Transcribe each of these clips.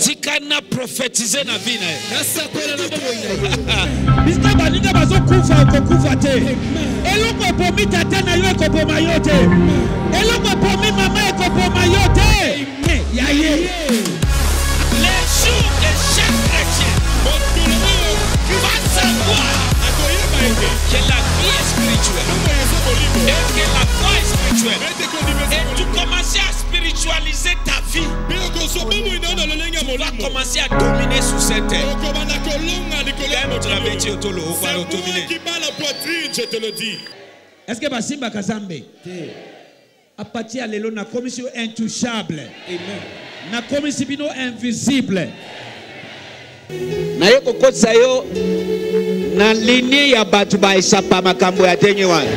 tika na prophétiser na ye. Bisika baninga bazokufa okokufa te. Eloko epomi tata na yo ekoboma yo te. Eloko epomi mama ekoboma yo te. Ya ye. Les jours de chaque chrétien. Va savoir que la vie est spirituelle. Et que la commences à spiritualiser ta vie. Tu vas commencer à dominer sur cette terre dominer. Je te le dis. est ce que basimbaka zambe apati ya lelo nakomisi yo intouchable? Nakomisi bino invisible. Naye kokotisa yo na linie ya bato baesapa makambo ya wana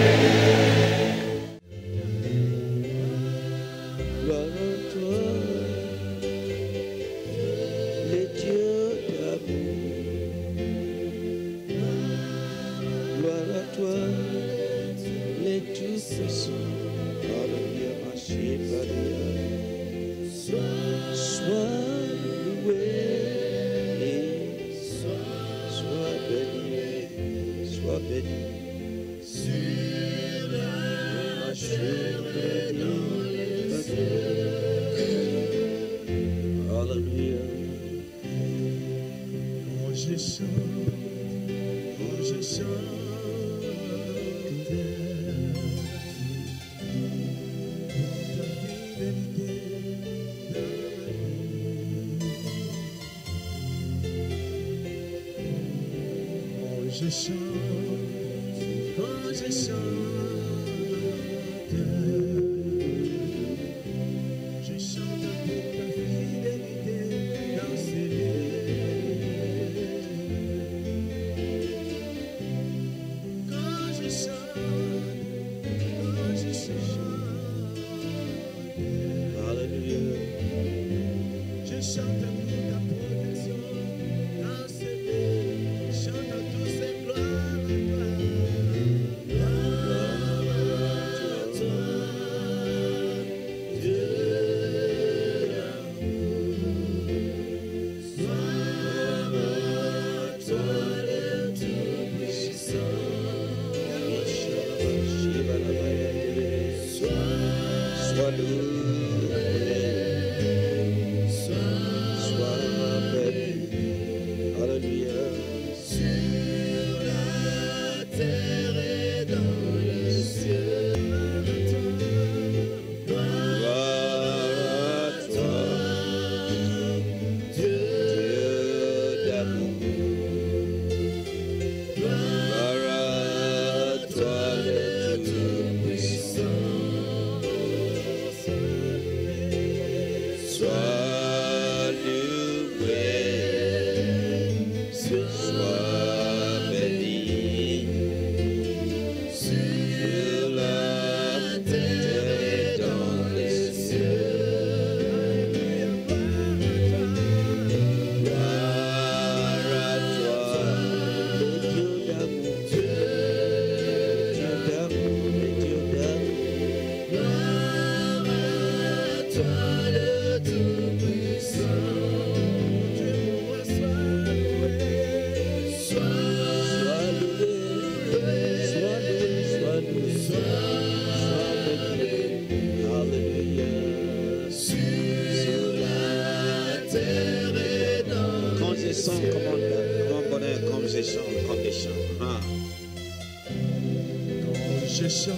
Je chante,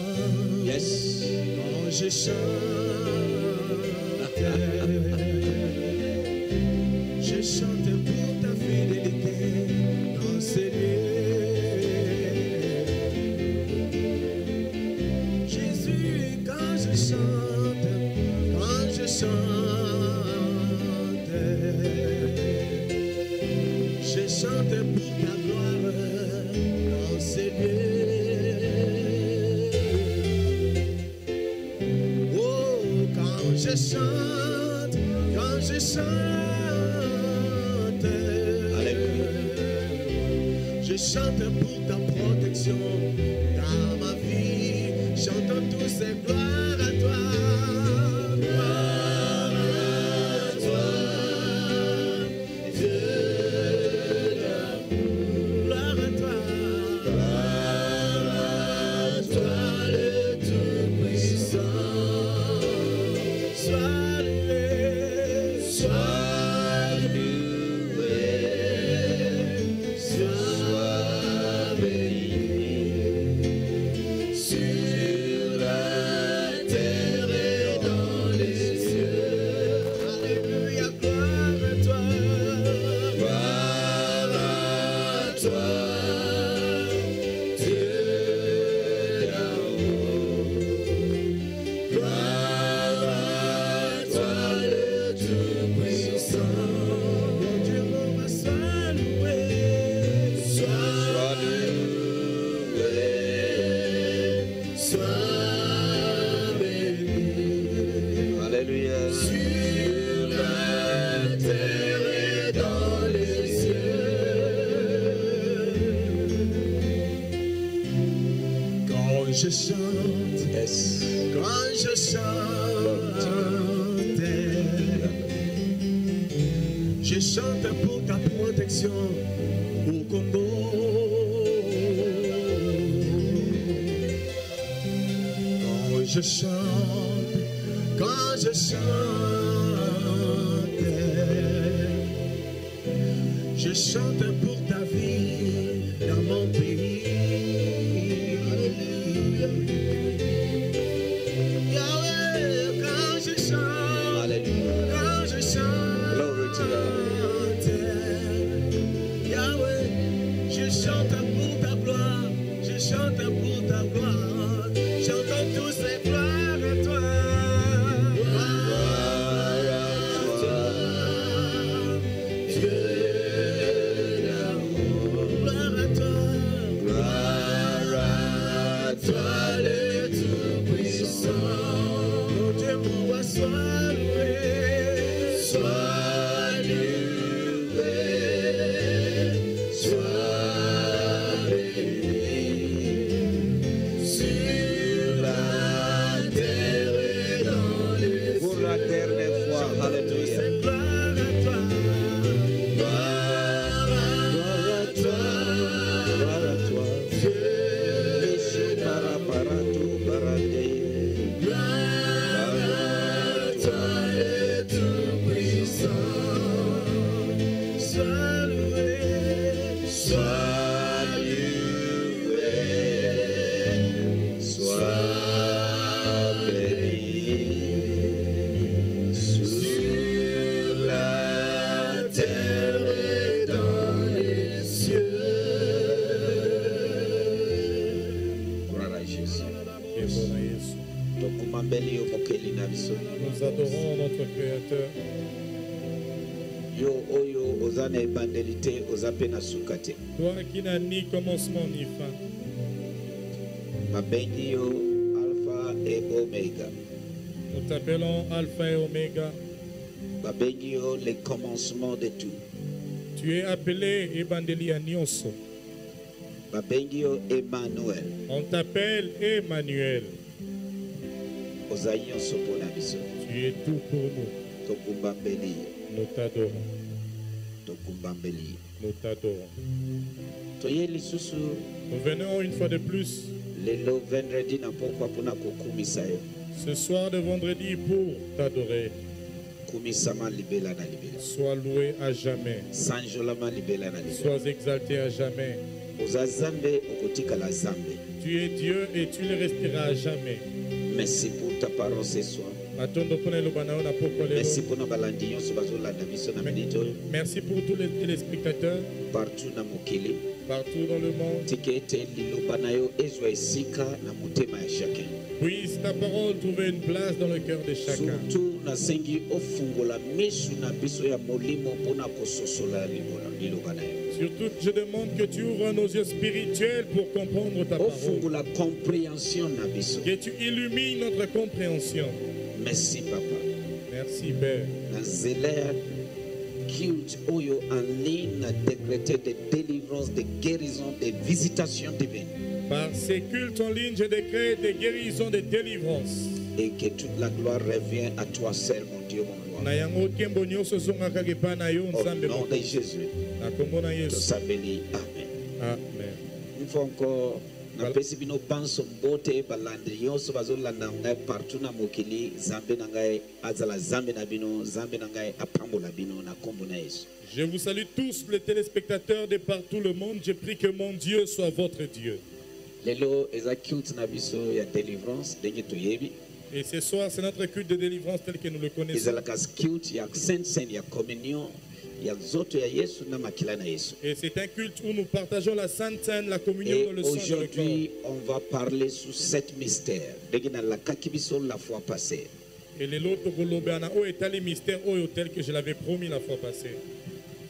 Yes. quand je chante, je chante, quand je chante, je chante pour ta protection dans ma vie. Chantons tous ces gloires au Congo. Quand je chante, quand je chante, je chante pour ta vie dans mon pays. Oza na ebandeli te oza mpe na suka te Toi qui n'as ni commencement ni fin. babengi yo alpha e omega Nous t'appelons Alpha et Oméga. babengi yo le commencement de tout Tu es appelé Ebandeli Nyonso. babengi yo emmanuel On t'appelle Emmanuel. oza nyonso mpo na biso Tu es tout pour nous. Nous t'adorons. Tokumba mbeli ye Nous t'adorons. toye lisusu Nous venons une fois de plus lelo vendredi na pokwa mpona kokumisa yo ce soir de vendredi pour t'adorer. kumisama libela na libela Sois loué à jamais. sanjolama libela na libela Sois exalté à jamais. oza zambe okotikala zambe Tu es Dieu et tu le resteras à jamais. merci pour ta parole ce soir Merci minute oyo Merci pour tous les téléspectateurs partout mokili partout dans le monde. Puisse ta parole trouver une place dans le cœur de chacun. surtout je demande que tu ouvres nos yeux spirituels pour comprendre ta parole. Que tu illumines notre compréhension. Merci papa. Merci, Père. na ya culte oyo en ligne na décrété de délivrance de guérison de visitation divine. Par ces cultes en ligne, je décrète des guérisons, des délivrances. et que toute la gloire revient à toi seul mon Dieu mon roi. Au nom de Jésus. Na yesu. Tosambeli amen. Amen. Une fois encore napesi bino banso mbote balandi nyonso bazolanda ngai partout na mokili zambe na ngai azala zambe na bino zambe na ngai apambola bino na nkombo na yesu Je vous salue tous les téléspectateurs de partout le monde. Je prie que mon Dieu soit votre Dieu. Et ce soir, c'est notre culte de délivrance tel que nous le connaissons. Et c'est un culte où nous partageons la Sainte Seine, la communion et dans le sang et aujourd'hui on va parler sur sept mystères. La fois passée. Et les autres kolobana o etali mystère oyo tel que je l'avais promis la fois passée.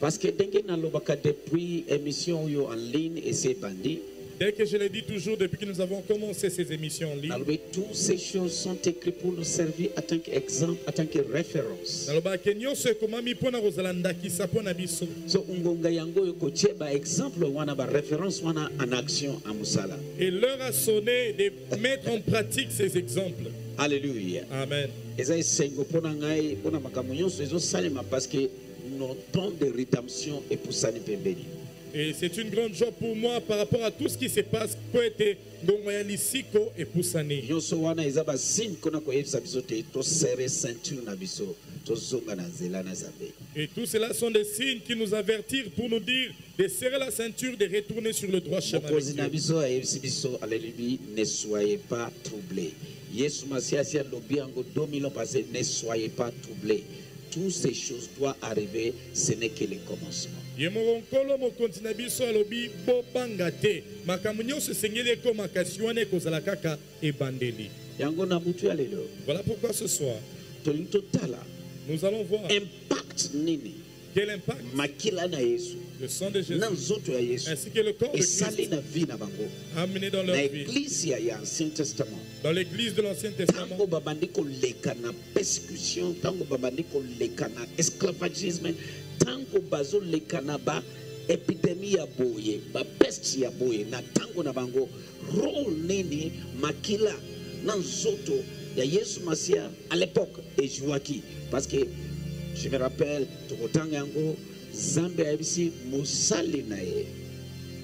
parce que depuis émission en ligne ese ebandi Tel que je l'ai dit toujours depuis que nous avons commencé ces émissions en ligne, toutes ces choses sont écrites pour nous servir en tant qu'exemple en tant que référence. So yango baexemple wana baréférence wana en action en mosala et l'heure a sonné de mettre en pratique ces exemples. alleluya Amen. eza esengo mpo na ngai mpo na makambo nyonso ezosalema parce que nos temps de rédemption epusani pembeni Et c'est une grande joie pour moi par rapport à tout ce qui se passe. Po ete ngongo ya lisiko epusani nyonso wana eza basigne mpona koyebisa biso te. Tosere ceinture na na nzambe. Et tout cela sont des signes qui nous avertirent pour nous dire de serrer la ceinture, de retourner sur le droit chemin. avec mokonzi na Dieu. biso ayebisi biso alelubi ne soyez pas troublés. Yesu masi asi alobi yango 2000 ans passé ne soyez pas troublés. Toutes ces choses doivent arriver ce n'est que le commencement ye moko nkolo mokonzi na biso alobi bobanga te. Makambo nyonso esengeli ekoma kasi wana ekozala kaka ebandeli. Yango na butu ya lelo. Voilà pourquoi ce soir tolingi totala. nous allons voir impact nini? Quel impact? Makila na yesu. Le sang de Jésus. Na nzoto ya yesu. Ainsi que le corps de esali na vie na bango. Amené dans na leur vie. ya ya ancien testament. Dans l'église de l'Ancien Testament. Ntango babandi koleka na persécution ntango babandi koleka na esclavagisme ntango bazoleka na baepidemi ya boye bapeste ya boye na ntango na bango role nini makila na nzoto ya yesu masia à l'époque ezwaki parce que je me rappelle tokotanga yango nzambe ayebisi mosali na ye.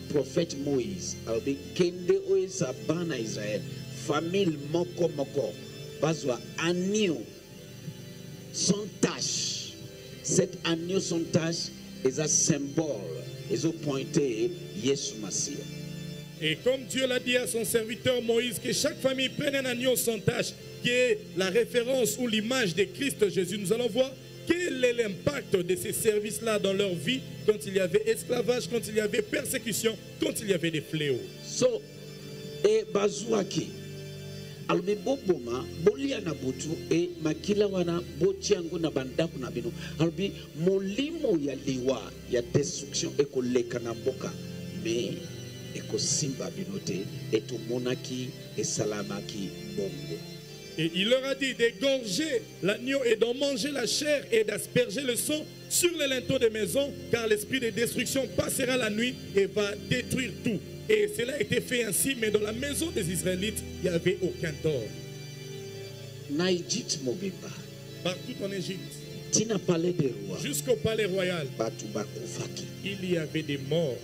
Prophète moïse alobi kende oyesa bana israel famille moko moko bazwa agneau sans tache cet agneau sans tache eza symbole ezopointe yesu masiya Et comme Dieu l'a dit à son serviteur Moïse, que chaque famille prenne un agneau sans tache, qui est la référence ou l'image de Christ Jésus, nous allons voir quel est l'impact de ces services-là dans leur vie quand il y avait esclavage, quand il y avait persécution, quand il y avait des fléaux. so e bazwaki alobi boboma bolia na butu e makila wana botia na bandako na bino. Alobi molimo ya liwa ya destruction ekoleka na mboka. Me ekosimba bino te etomonaki esalamaki bongo. Et il leur a dit d'égorger l'agneau et d'en manger la chair et d'asperger le sang sur les linteaux des maisons, car l'esprit de destruction passera la nuit et va détruire tout. Et cela a été fait ainsi, mais dans la maison des Israélites, il n'y avait aucun tort. mobimba Partout en Égypte, palais jusqu'au palais royal, il y avait des morts.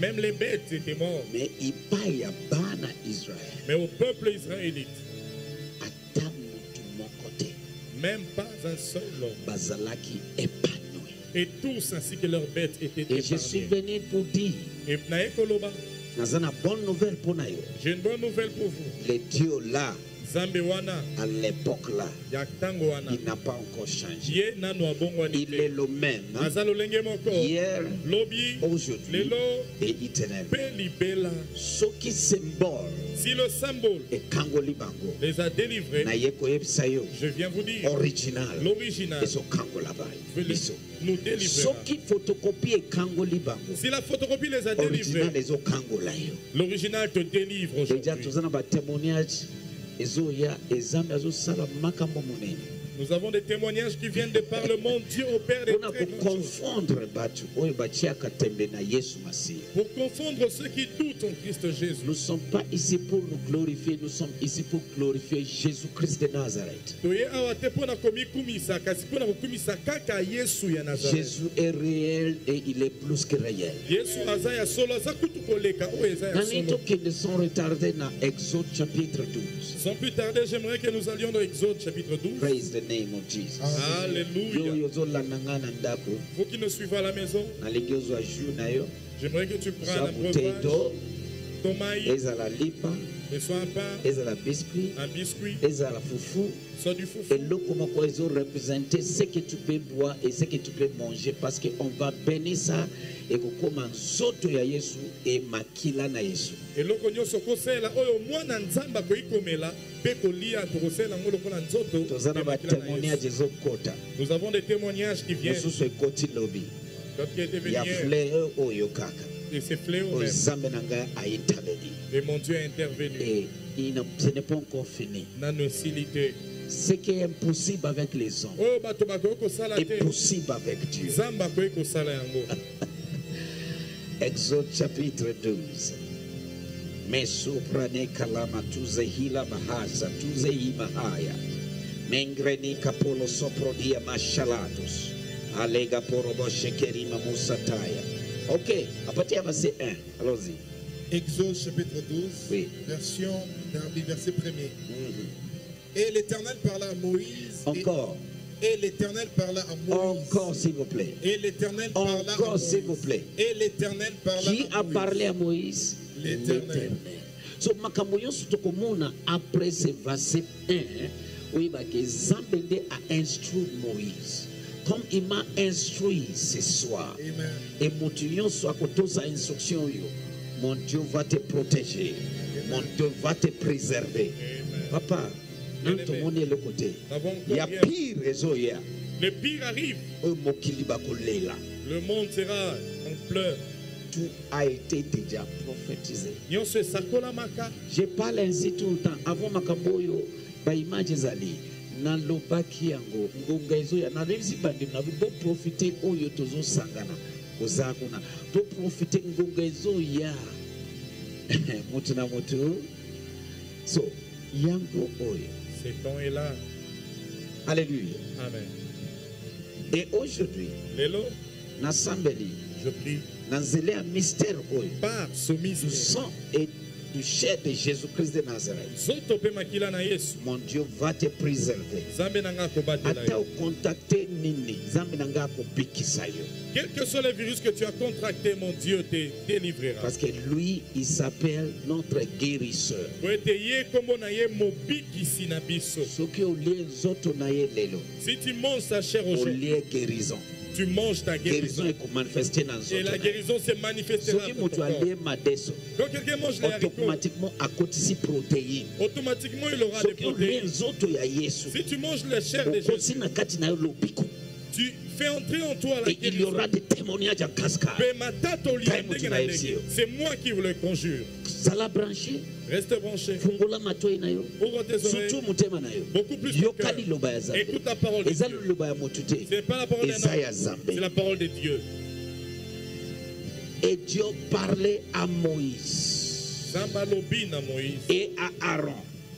Même les bêtes étaient bana israel Mais au peuple israélite, même pas un seul homme. Et tous ainsi que leurs bêtes étaient et je suis venu pour dire j'ai une bonne nouvelle pour vous. le dieu là à l'époque là il n'a pas encore changé. il est le même hein, hier aujourd'hui et éternel. mpe libela. Soki symbole si le symbole les a délivrés je viens vous dire original. l'original nous bango. Si la photocopie les a délivrés l'original te délivre aujourd'hui ezoya ezambe azosala makambo monene nous avons des témoignages qui viennent de par le monde. Dieu opère des très yesu masiya pour confondre ceux qui doutent en Christ Jésus. Nous ne sommes pas ici pour nous glorifier nous sommes ici pour glorifier jésus-christ de nazareth. Jésus est réel et il est plus que réel. Retarder na exode chapitre 12 Sans plus tarder, j'aimerais que nous allions dans Exode chapitre 12. praise the name of jesus. Yo Alléluia. Vous qui nous suivez à la maison, j'aimerais que tu prennes un breuvage, maïs, ezala lipa ezala biscuit ezala fufu. eloko moko ezorepresente ce que tu peux boire et ce que tu peux manger parce que on va bénir ça ekokoma nzoto ya yesu e makila na yesu. Eloko nyonso okosala oyo mwana nzambe akoki komela mpe kolia tokosala yango lokola nzoto toza na batémoignage ezokota nous avons des témoignages qui viennent. Mosusu ekoti lobi. Ya fleur oyo kaka de ces fléaux Et mon Dieu est intervenu. et il ce n'est pas encore fini ce qui est impossible avec les hommes Oh, est possible avec Dieu. Exode chapitre 12. Mesoprane kalama tuze hila bahasa tuze imahaya. Mengreni kapolo soprodia mashalatus. Alega porobo shekeri mamusataya. Ok, à partir du verset 1. Allons-y. Exode chapitre 12, Oui. version verset 1er. Mhm. Et l'Éternel parla à Moïse. Encore, Et, l'Éternel parla à Moïse. encore s'il vous plaît. Et l'Éternel parla à Encore Moïse. s'il vous plaît. Et l'Éternel parla Qui a parlé à Moïse? L'Éternel. so makambo nyonso tokomona après ce verset 1 oyebaka nzambe nde ainstruire moïse comme il m'a instruit ce soir. Amen. et moto nyonso akotosa instruction oyo mon dieu va te protéger. Mon dieu va te préserver. Papa nano tomoni eloko te Nous n'avons ya encore rien. pire ezoya Le pire arrive. bakolela Le monde sera en pleurs. tout a été déjà prophétisé. Je parle ainsi tout le temps. Avant makambo oyo baimage ezali nalobaki yango. Ngonga ezoya nalebisi bandeko na boprofite oyo tozosangana kozala kuna. Toprofite ngonga ezoya. Motu na motu. So yango oyo. Ce temps est là. alléluia. Amen. et aujourd'hui Lelo, nasambeli je prie. na nzela ya mystère oyo par ce mystère. sang et du chair de jésus-christ de nazareth. Mon dieu va te préserver. Ata okontakte nini. Nzambe na ngai akobikisa yo. Quel que soit le virus que tu as contracté, mon Dieu te délivrera. parce que lui il s'appelle notre guérisseur. Si tu manges sa chair aujourd'hui, guérison tu manges ta guérison Et la guérison se manifestera soki dans moto ton corps. alie madeso Quand quelqu'un mange les haricots, automatiquement il aura des protéines. Si tu manges la chair de okosi Jésus, tu fais entrer en toi la et il y aura des témoignages en cascade. C'est moi qui vous le conjure. zala branché Reste branché. fungola matoi na yo surtout motema na yo Beaucoup plus liloba ya zambe Écoute la parole de Dieu. liloba ya motu te Ce n'est pas la parole d'un homme. C'est la parole de Dieu. et dieu parlait à moïse Zamba Moïse. et à aaron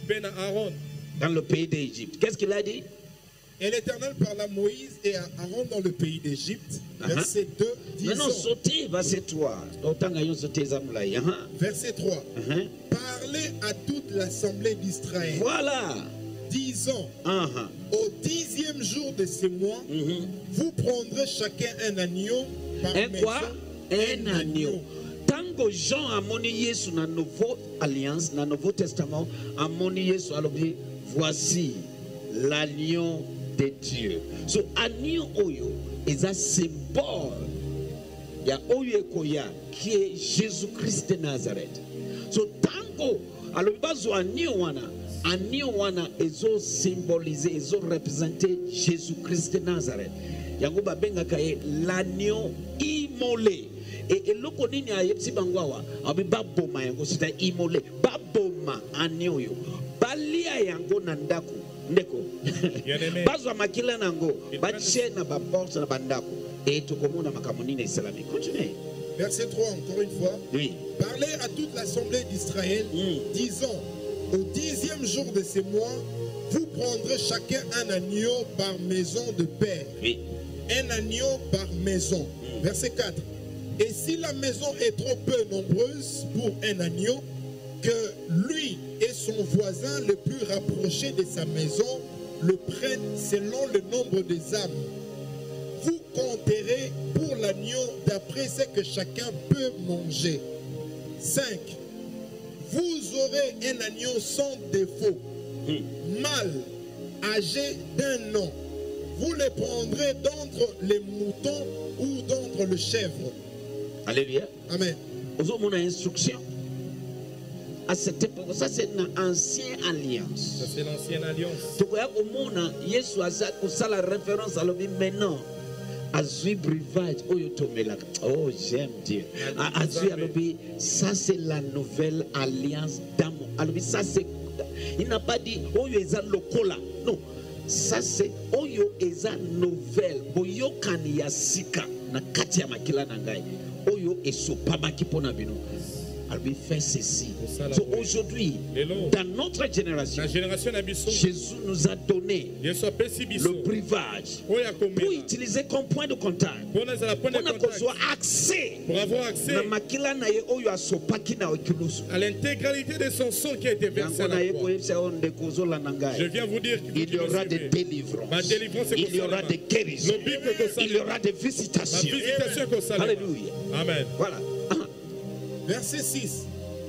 Pe na Aaron. dans le pays d'Égypte qu'est-ce qu'il a dit? Et l'Éternel parla à Moïse et à Aaron dans le pays d'Égypte. Uh-huh. Verset 2, maintenant disons. verset 3 otanga nyonso te eza molai aha. Verset 3. Aha. Parlez à toute l'assemblée d'Israël, voilà disant Aha. Au dixième jour de ce mois, Mhm. vous prendrez chacun un agneau par un maison. quoi un agneau ntango jean amoni yesu na nouveau alliance na nouveau testament amoni yesu alobi voici l'agneau de dieu. So agneau oyo eza symbole ya oyo ekoya est jésus christ de nazareth. So ntango alobi bazwa agneau wana agneau wana ezosymbolize ezorepresente jésus christ de nazareth. Yango babengaka ye l'agneau immolé. E eloko nini ayebisi bango awa? Abi baboma yango sita immolé. Baboma agneau oyo. Balia yango na ndako ndeko Bien-aimé. bazwa makila na yango batie na baporte na bandako e tokomona makambo nini esalami continue Verset 3, encore une fois. oui Parlez à toute l'assemblée d'Israël, Mm. disant Au dixième jour de ce mois, vous prendrez chacun un agneau par maison de père. oui Un agneau par maison. Verset 4. Et si la maison est trop peu nombreuse pour un agneau, que lui et son voisin le plus rapproché de sa maison le prennent selon le nombre des âmes. Vous compterez pour l'agneau d'après ce que chacun peut manger. 5. Vous aurez un agneau sans défaut, mâle, âgé d'un an. Vous le prendrez d'entre les moutons ou d'entre le chèvre. alléluia Amen. ozomona instruction à cette époque. Ça c'est une ancienne Ça, alliance c'est l'ancienne alliance. tokoya komona yesu aza kosala référence alobi maintenant azwi breuvage oyo tomelaka oh j'aime dieu. A- azwi alobi ça c'est la nouvelle alliance d'amour. Alobi ça c'est il n'a pas dit oyo eza lokola. Non. Ça c'est oyo eza nouvelle. Boyokani ya sika na kati ya makila na ngai. Oyo esopamaki mpo na bino alobi fait ceci so aujourd'hui dans notre génération jésus nous a donné le oyo pour utiliser comme point de contact. Pour avoir accès à l'intégralité de son sang qui a été versé à la croix. Je viens vous dire qu'il il y aura des délivrances il y aura des guérisons. Il y aura des visitations. Alléluia. Amen. voilà Verset 6.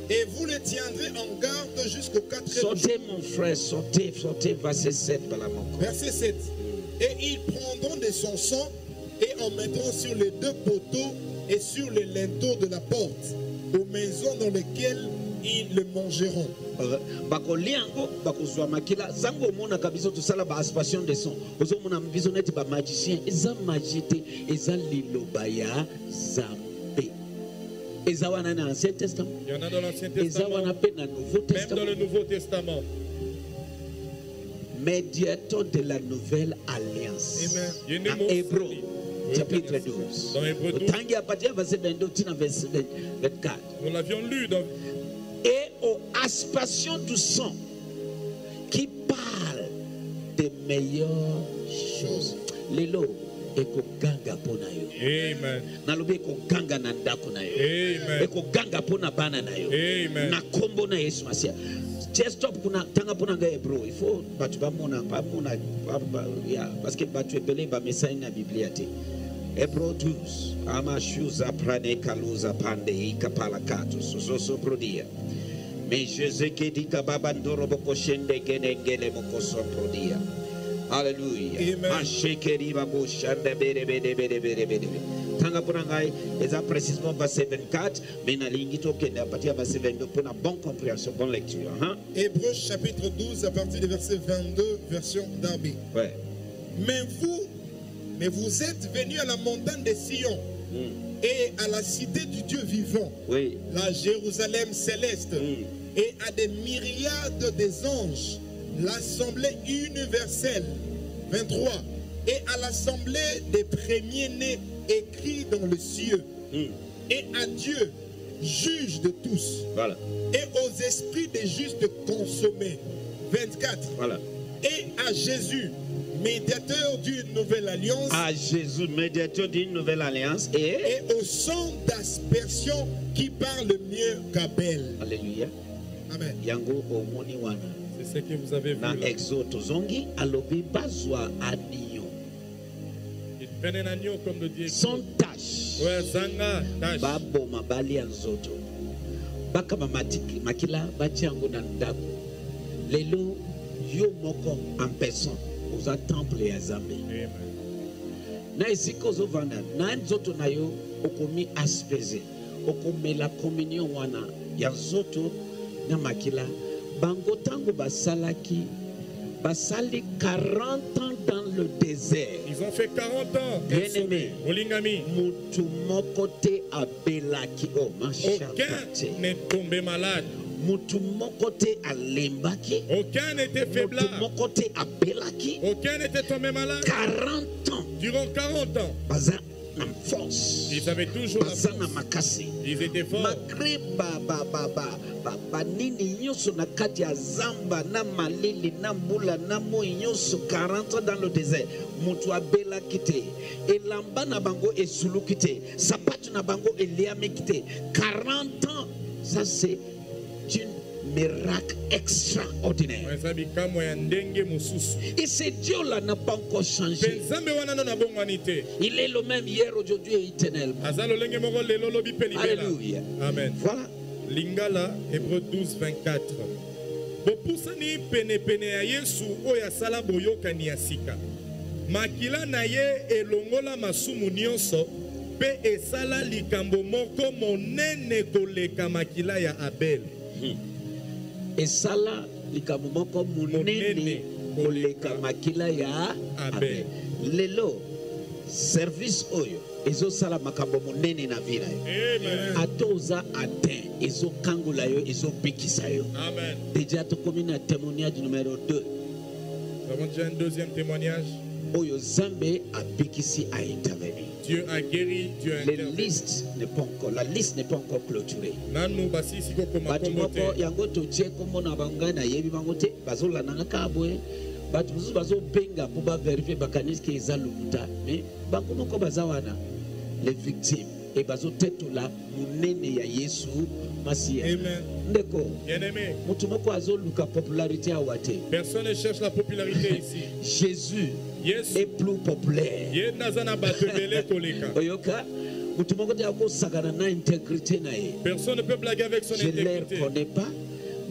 Et vous les tiendrez en garde jusqu'au quatrième jour. sortez mon frère sortez sortez verset 7 bala moko Verset 7. Et ils prendront de son sang et en mettront sur les deux poteaux et sur les linteaux de la porte, aux maisons dans lesquelles ils le mangeront. Euh, bakolia yango bakozwa makila zango omonaka biso tosala baaspation de son ozomona biso neti bamagicien eza magie te eza liloba ya zambe Il y en a dans l'Ancien Testament, même dans le Nouveau Testament. médiateur de la nouvelle alliance. Amen. Mo hébreu chapitre 12 Dans Hébreu 12. otangi apatia verset 22 tina verset 24 Nous l'avions lu dans et aux aspersions du sang qui parle des meilleures choses. Lelo ekoganga mpo na yo. Amen. nalobi ekoganga na ndako na yo. Amen. ekoganga mpo na bana na yo. Amen. na nkombo na yesu masia. Tie stop kuna tanga mpo na ngai hebro il faut bato bamona bamona ba- ba- ya parce que bato ebele bamesani na biblia te. Hebro 12 amashuza prane kaluza pande ikapalakato sososoprodia mais jésus qui dit que babandoro bokoshende gene gele mokosoprodia Alléluia. Amen. Tanga mpona ngai eza précisément verset 24 mais nalingi tokende a partir ya verset 22 mpona bonne compréhension bonne lecture hein? Hébreux chapitre 12 à partir du verset 22, version Darby. ouais. Mais vous, mais vous êtes venus à la montagne de Sion Mm. et à la cité du Dieu vivant, oui la Jérusalem céleste, Mm. et à des myriades des anges, l'assemblée universelle. 23. Et à l'assemblée des premiers-nés écrits dans le cieux. Mm. Et à Dieu, juge de tous. voilà Et aux esprits des justes consommés. 24. voilà Et à Jésus, médiateur d'une nouvelle alliance. à Jésus médiateur d'une nouvelle alliance et Et au sang d'aspersion qui parle mieux qu'Abel. Alléluia Amen. yango omoni wana C'est ce que vous avez vu. na là. exode tozongi alobi bazwa anion Il prenait un agneau comme le dit. sans tache Ouais, Zanga, Tash. baboma balia nzoto bakaba matiki- makila batia yango na ndako lelo yo moko en personne oza temple ya nzambe Amen. na esika ozovanda na nzoto na yo okomi aspese okomela communion wana ya nzoto na makila bango ntango basalaki basali 40 ans dans le désert Ils ont fait 40 ans. Bien-aimé. Olingami. mutu moko te abelaki o mashaka te Aucun n'est tombé malade. mutu moko te alembaki Aucun n'était mutu faiblard. moko te abelaki Aucun n'était tombé malade. 40 ans Durant 40 ans, baza na force. Ils avaient toujours la force. Ils étaient forts. malgré ba- ba- ba- ba- ba- banini nyonso na kati ya zamba na malili na mbula na moi nyonso 40 ans dans le désert. Moto abelaki te. Elamba na bango esuluki te. Sapatu na bango eliamiki te. 40 ans ça c'est une miracle extraordinaire et ce dieu là n'a pas encore changé. Il est le même hier aujourd'hui et éternellement. Alléluia. Amen. Voilà. Lingala hébreu 12 24 bopusani penepene ya yesu oyo asala boyokani ya sika. Makila na ye elongola masumu nyonso mpe esala likambo moko monene koleka makila ya abel esala likambo moko monene Monene koleka makila ya lelo service oyo ezosala makambo monene na vi na yo Amen. ata oza atteint ezokangola yo ezobikisa yo Amen. deja tokomi na témoignage numéro 2 Nous avons déjà un deuxième témoignage. Dieu a guéri, Dieu a les listes n'est pas encore la liste n'est pas encore clôturée. Bato kombo moko te yango totie kombo na bango ngai nayebi bango te bazolandanga kaka boye bato mosusu bazobenga mpo baverifie bakanisi ke eza lokuta me bango moko baza wana les victimes e bazotetola monene ya yesu masiya. Amen. ndeko Bien-aimé, motu moko azoluka popularité awa te. Personne ne cherche la popularité ici. jésus est plus populaire oyoka motu moko te akosakana na intégrité na ye. Personne ne peut blaguer avec son je leur intégrité. connais pas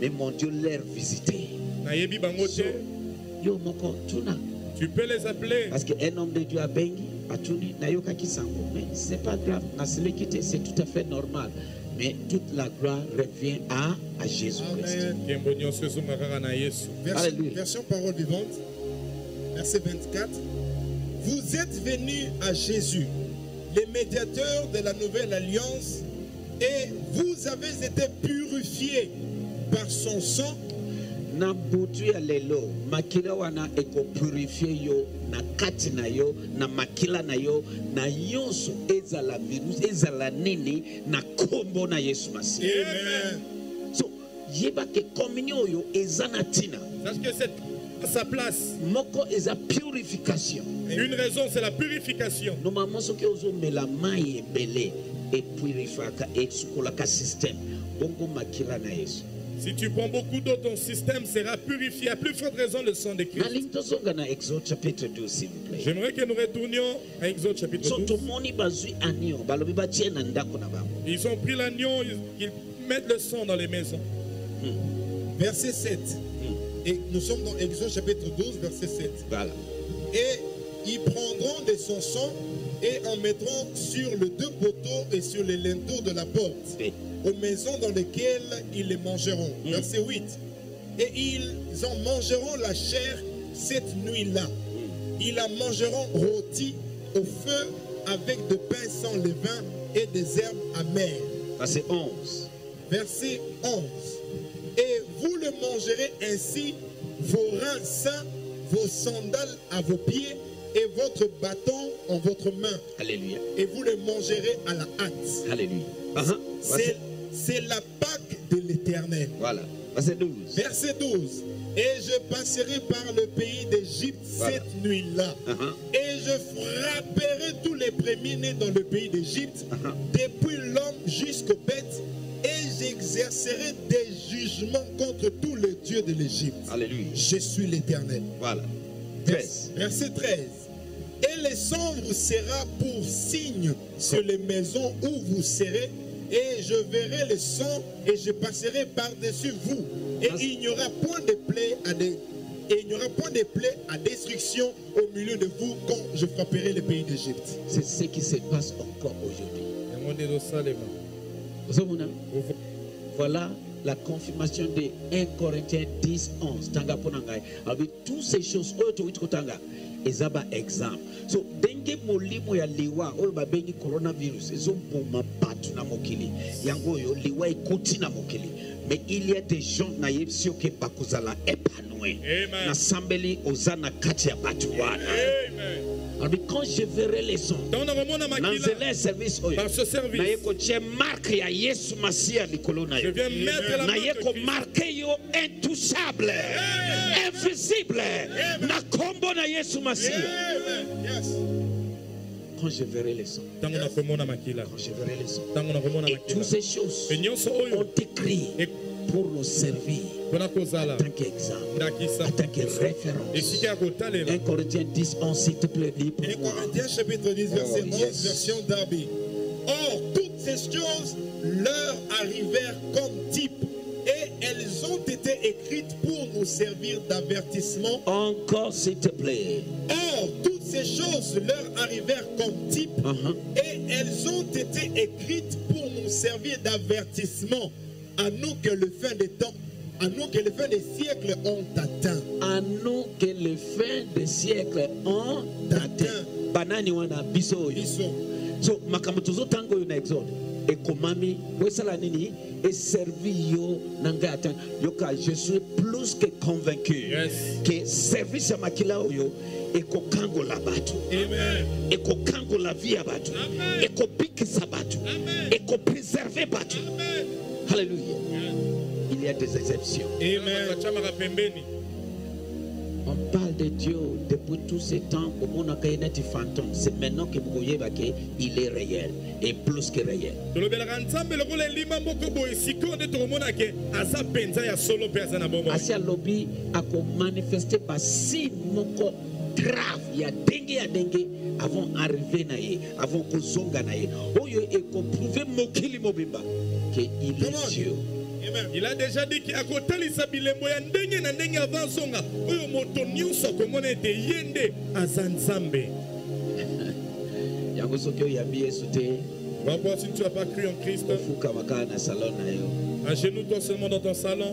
mais mon dieu leur visité. Nayebi bango so te yo moko tuna. Tu peux les appeler. Parce qu'un homme de dieu abengi atuni nayokaki sango mais c'est pas grave te c'est tout à fait normal. Mais toute la gloire revient à, à jésus christ Amen. nkembo nyonso ezonga kaka na yesu. Version, Alléluia. version parole vivante, verset 24. Vous êtes venus à Jésus, le médiateur de la nouvelle alliance, et vous avez été purifiés par son sang na butu ya lelo makila wana ekopurifie yo na kati na yo na makila na yo na nyonso ezala virus ezala nini na kombo na yesu Amen. so yeba ke communion oyo eza na ntina sa place. Moko eza purification. Une raison c'est la purification. Normalement soki ozomela mai ebele epurifiaka esukolaka système? Bongo makila na yesu. Si tu prends beaucoup d'eau ton système sera purifié. À plus forte raison le sang de Christ. Nalingi tozonga na exode chapitre 12 s'il vous plaît. J'aimerais que nous retournions à Exode chapitre so 12 tomoni bazwi anio balobi batie na ndako na bango. Ils ont pris l'agneau ils, ils mettent le sang dans les maisons. Verset 7. Et nous sommes dans Exode chapitre 12, verset 7. voilà Et ils prendront de son sang et en mettront sur les deux poteaux et sur les linteaux de la porte, aux maisons dans lesquelles ils les mangeront. Mm. Verset 8. Et ils en mangeront la chair cette nuit-là. Ils la mangeront rôtie au feu avec de pain sans levain et des herbes amères. verset 11 Verset 11. Le mangerez ainsi, vos reins sains, vos sandales à vos pieds et votre bâton en votre main. alléluia Et vous le mangerez à la hâte. alléluia C'est verset- c'est la Pâque de l'Éternel. voilà verset 12 Verset 12. Et je passerai par le pays d'Égypte Voilà. cette nuit-là. Aha. Et je frapperai tous les premiers-nés dans le pays d'Égypte, depuis l'homme jusqu'aux bêtes, j'exercerai des jugements contre tous les dieux de l'Égypte. alléluia Je suis l'Éternel. voilà Vers- 13 Verset 13. Et les sang vous sera pour signe sur les maisons où vous serez, et je verrai le sang et je passerai par-dessus vous. Et il n'y aura point de plaie à des et il n'y aura point de plaie à destruction au milieu de vous quand je frapperai le pays d'Égypte. c'est ce qui se passe encore aujourd'hui voilà la confirmation de 1 Corinthiens 10 11 tanga mpo na ngai alobi toutes ces choses oyo towiti kotanga. Eza baexemple so ndenge molimo ya liwa oyo babengi coronavirus ezoboma bato na mokili. Yango oyo liwa ekoti na mokili. Mais il y a des gens nayebisi yo ke bakozala épanoui Amen. nasambeli oza na kati ya bato wana. Amen. Quand je verrai les sons nanzela service oyo par ce service. naye kotie ya yesu likolo na yo. Marque yo intouchable invisible na kombo yesu quand je verrai les sons quand je verrai les sons et toutes ces choses ont écrit pour nous servir en tant qu'exemple en tant que référence esika ya kotalela 1 Corinthiens 10 11 s'il te plaît lis pour 1 moi Corinthiens chapitre 10, verset Oh, 11, yes. version Darby. Or, toutes ces choses leur arrivèrent comme type, et elles ont été écrites pour nous servir d'avertissement. encore s'il te plaît Or, toutes ces choses leur arrivèrent comme type, Uh-huh. et elles ont été écrites pour nous servir d'avertissement, à nous que le fin des temps à nous que les fins des siècles ont atteint. à nous que les fins des siècles ont atteint. Banani wana biso so makambo tozotanga oyo na exode ekomami osala nini? Eservi yo na ngai ata yoka je suis plus que convaincu Yes. ke service ya makila oyo ekokangola bato. Amen. ekokangola vi ya bato. Amen. ekobikisa bato. Amen. ekopreserve bato Halleluya il y a des exceptions Amen. On parle de Dieu depuis tous ces temps. C'est maintenant que vous voyez qu'il est réel et plus que réel. Asi alobi akomanifeste basi moko ya ndenge ya ndenge avant arrivé na ye avant kozonga na ye. Oyo ekoprouve mokili mobimba ke il est Dieu. Il a déjà dit akotalisa bilembo ya ndenge na ndenge avant zonga. Oyo moto nyonso akomona ete ye nde aza nzambe yango soki oyambi yesu te Rapport, si tu n'as pas cru en Christ, na yo. agenouille-toi seulement dans ton salon,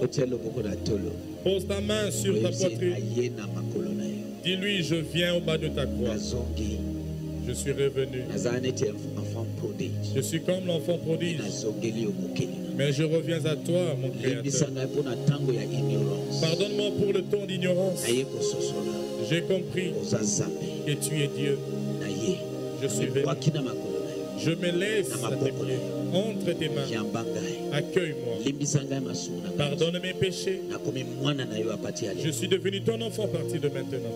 pose ta main sur ta poitrine, dis-lui, je viens au bas de ta croix, je suis revenu. Je suis comme l'enfant prodige, mais je reviens à toi, mon Créateur. Pardonne-moi pour le temps d'ignorance. J'ai compris que tu es Dieu. Je suis venu. Je me laisse à tes pieds, entre tes mains. Accueille-moi. Pardonne mes péchés. Je suis devenu ton enfant à partir de maintenant.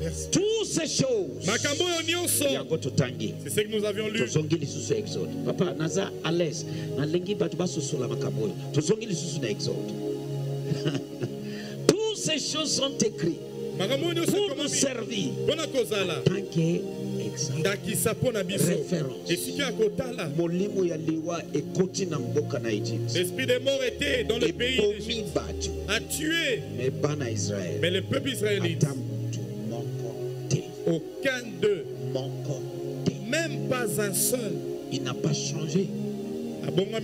Merci. toutes ces choses c'est ce que nous avions lu. papa naza à l'aise nalingi bato basosola makambo oyo tozongi lisusu na exode toutes ces choses sont écrites pour nous servir tant que ndakisa mpo na biso. Référence. esika ya kotala. Molimo ya liwa ekoti na mboka na egypte. L'esprit des morts était dans le pays bato. A tué. Me bana israel mais le peuple israélite. Ata motu moko te aucun d'eux. Moko te même pas un seul. Il n'a pas changé.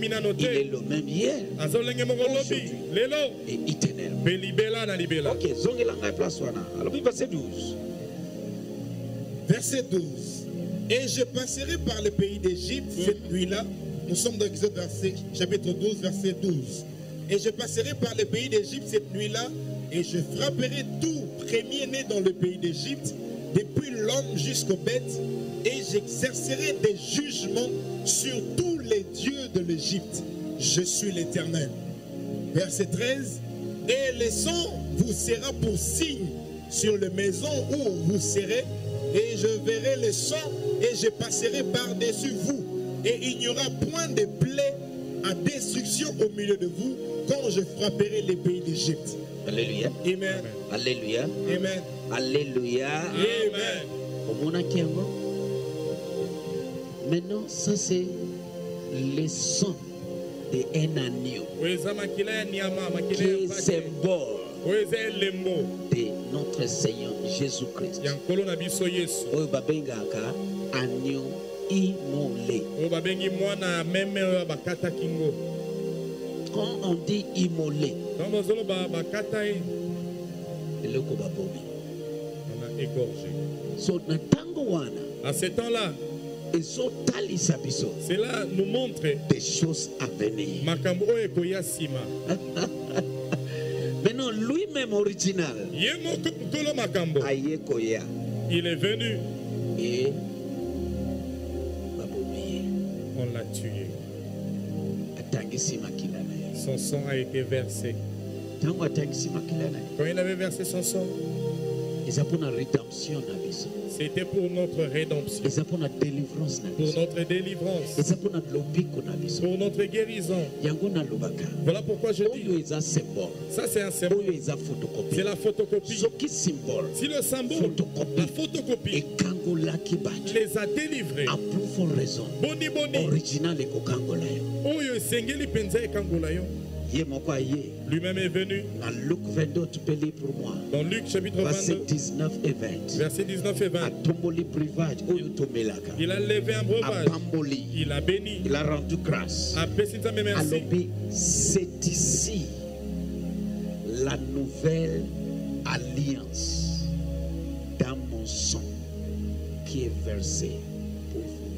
Nano il est le même hier aza lolenge moko lobi Aujourd'hui. lelo. et éternellement. Mpe libela na libela. Ok zongela ngai place wana. Alobi verset 12 Verset 12. Et je passerai par le pays d'Égypte cette nuit-là. Nous sommes dans Exode verset, chapitre 12, verset 12. Et je passerai par le pays d'Égypte cette nuit-là, et je frapperai tout premier-né dans le pays d'Égypte, depuis l'homme jusqu'aux bêtes, et j'exercerai des jugements sur tous les dieux de l'Égypte. Je suis l'Éternel. Verset 13. Et le sang vous sera pour signe sur les maisons où vous serez, et je verrai le sang, et je passerai par-dessus vous. Et il n'y aura point de plaie à destruction au milieu de vous quand je frapperai les pays d'Égypte. alléluia. Amen. alléluia. Amen. alléluia. Amen. Omonaki yango maintenant ça c'est le sang de un agneau qui symbole de notre Seigneur Jésus-Christ. Ya nkolo na biso yesu. Oyo babengaka agneau immolé. Oyo babengi mwana ya meme oyo bakataki ngo. Quand on dit immolé ntango bazoloba bakata ye eloko babomi. ana égorgé. So na ntango wana à ce temps-là ezotalisa biso. cela nous montre des choses à venir. makambo oyo ekoya nsima maintenant original. Aye koya. Il est venu. E ye on l'a tué. Son sang a été versé. Quand il avait versé son sang c'était pour notre rédemption. Pour notre délivrance. Pour notre guérison. Voilà pourquoi je dis. Ça c'est un symbole. C'est la photocopie. Si le symbole la photocopie les a délivrés. A plus for raison boni boni. Original oyo esengeli mpenza ekangola yo Lui-même est venu. na luc 22 tu peux lire pour moi. Dans Luc chapitre verset 22, 19 et 20 versets 19 et 20. atomboli breuvage oyo tomelaka Il a levé un breuvage. Il a béni. il a rendu grâce. C'est ici la nouvelle alliance dans mon sang qui est versé pour vous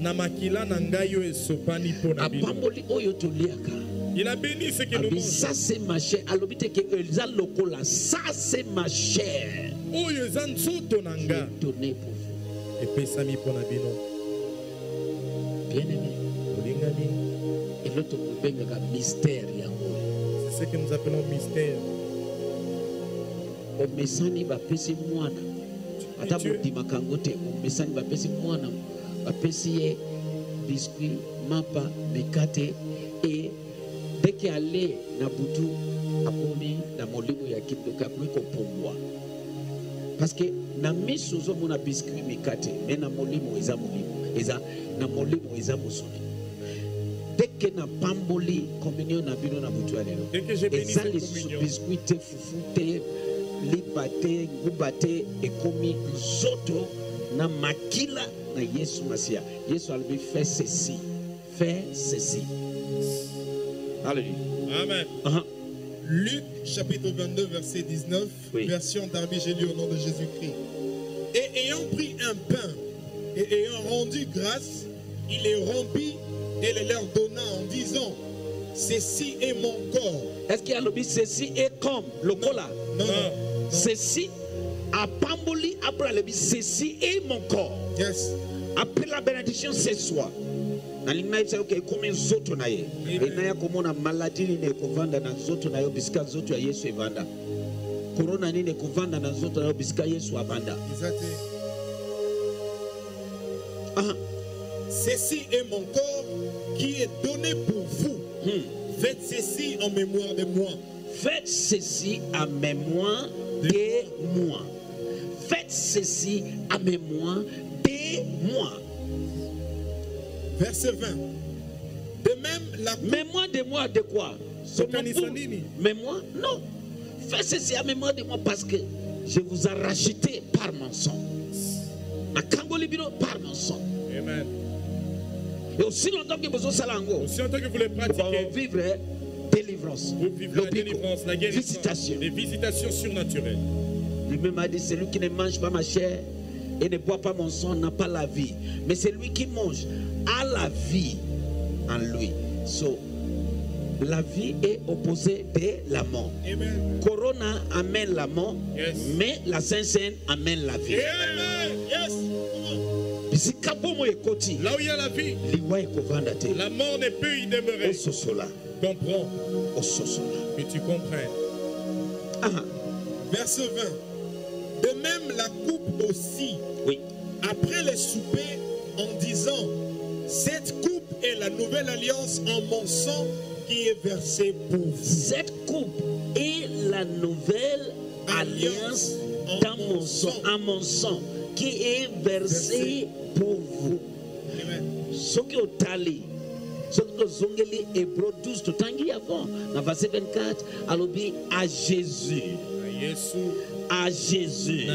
na makila na ngai oyo esopani mpo na bino. Apamboli oyo toliaka. Il a béni ce que nous alobi mangeons ça c'est ma chair. Alobi te ke eza lokola ça c'est ma chair. Oyo eza nzoto na nga. Pour vous. Epesami mpo na bino. Bien aimé olingani kobengaka tokobengaka mystère yango c'est ce que nous appelons mystère. Omesani bapesi mwana. Ata bondimaka yango te omesani bapesi mwana bapesi ye biskuit mapa mikate e ndenge ale na butu akomi na molimo ya kindoki akomi kopumbwa parceke na miso ozomona biskuit mikate me na molimo eza molimo eza na molimo eza mosuni. Ndenge napamboli communion na bino na butu ya lelo eza lisusu biskuit te fufu te lipa te nguba te ekomi nzoto na makila na yesu masiya yesu alobi fais ceci fais ceci Alléluia. Amen. Aha. Luc chapitre 22 verset 19, Oui. version Darby, j'ai lu au nom de Jésus-Christ. Et ayant pris un pain et ayant rendu grâce, il les rompit et les leur donna en disant, ceci est mon corps. est-ce qu'il alobi ceci est comme Non, non. Non. ceci apamboli après alobi ceci est mon corps Yes. après la bénédiction ce soir nalingi nayebisa yo ke ekomi nzoto na ye enaya komona maladi nini ekovanda na nzoto na yo bisika nzoto ya yesu evanda korona nini ekovanda na nzoto na yo bisika yesu avanda Exact. Aha. Ceci est mon corps qui est donné pour vous. Hmm. Faites ceci en mémoire de moi. Faites ceci à mémoire de moi. Faites ceci à mémoire de moi. Verset 20. De même, la Mémoire de moi de quoi? Vous. Mémoire Non. Faites ceci à mémoire de moi parce que je vous ai racheté par mon sang. Par mon sang. Amen. Et aussi longtemps que vous avez lango, Aussi en tant que vous le pratiquez, vivre délivrance. vous vivez la délivrance, la guérison, Visitation. les visitations surnaturelles. Lui-même a dit, celui qui ne mange pas ma chair et ne boit pas mon sang n'a pas la vie. Mais celui qui mange a la vie en lui. So, la vie est opposée de la mort. Amen. Corona amène la mort, Yes. mais la Sainte Seine amène la vie. Amen. Yes. Là où il y a la vie, la mort ne peut y demeurer. Comprends, que tu comprennes. Aha, Verset 20. De même, la coupe aussi, oui. Après le souper, en disant Cette coupe est la nouvelle alliance en mon sang qui est versée pour vous. cette coupe est la nouvelle alliance dans mon sang en mon sang qui est versée pour vous. Amen. soki otali soki tozongeli hébreu 12 totangi avant. Na verset 24 alobi à jésus à jésus.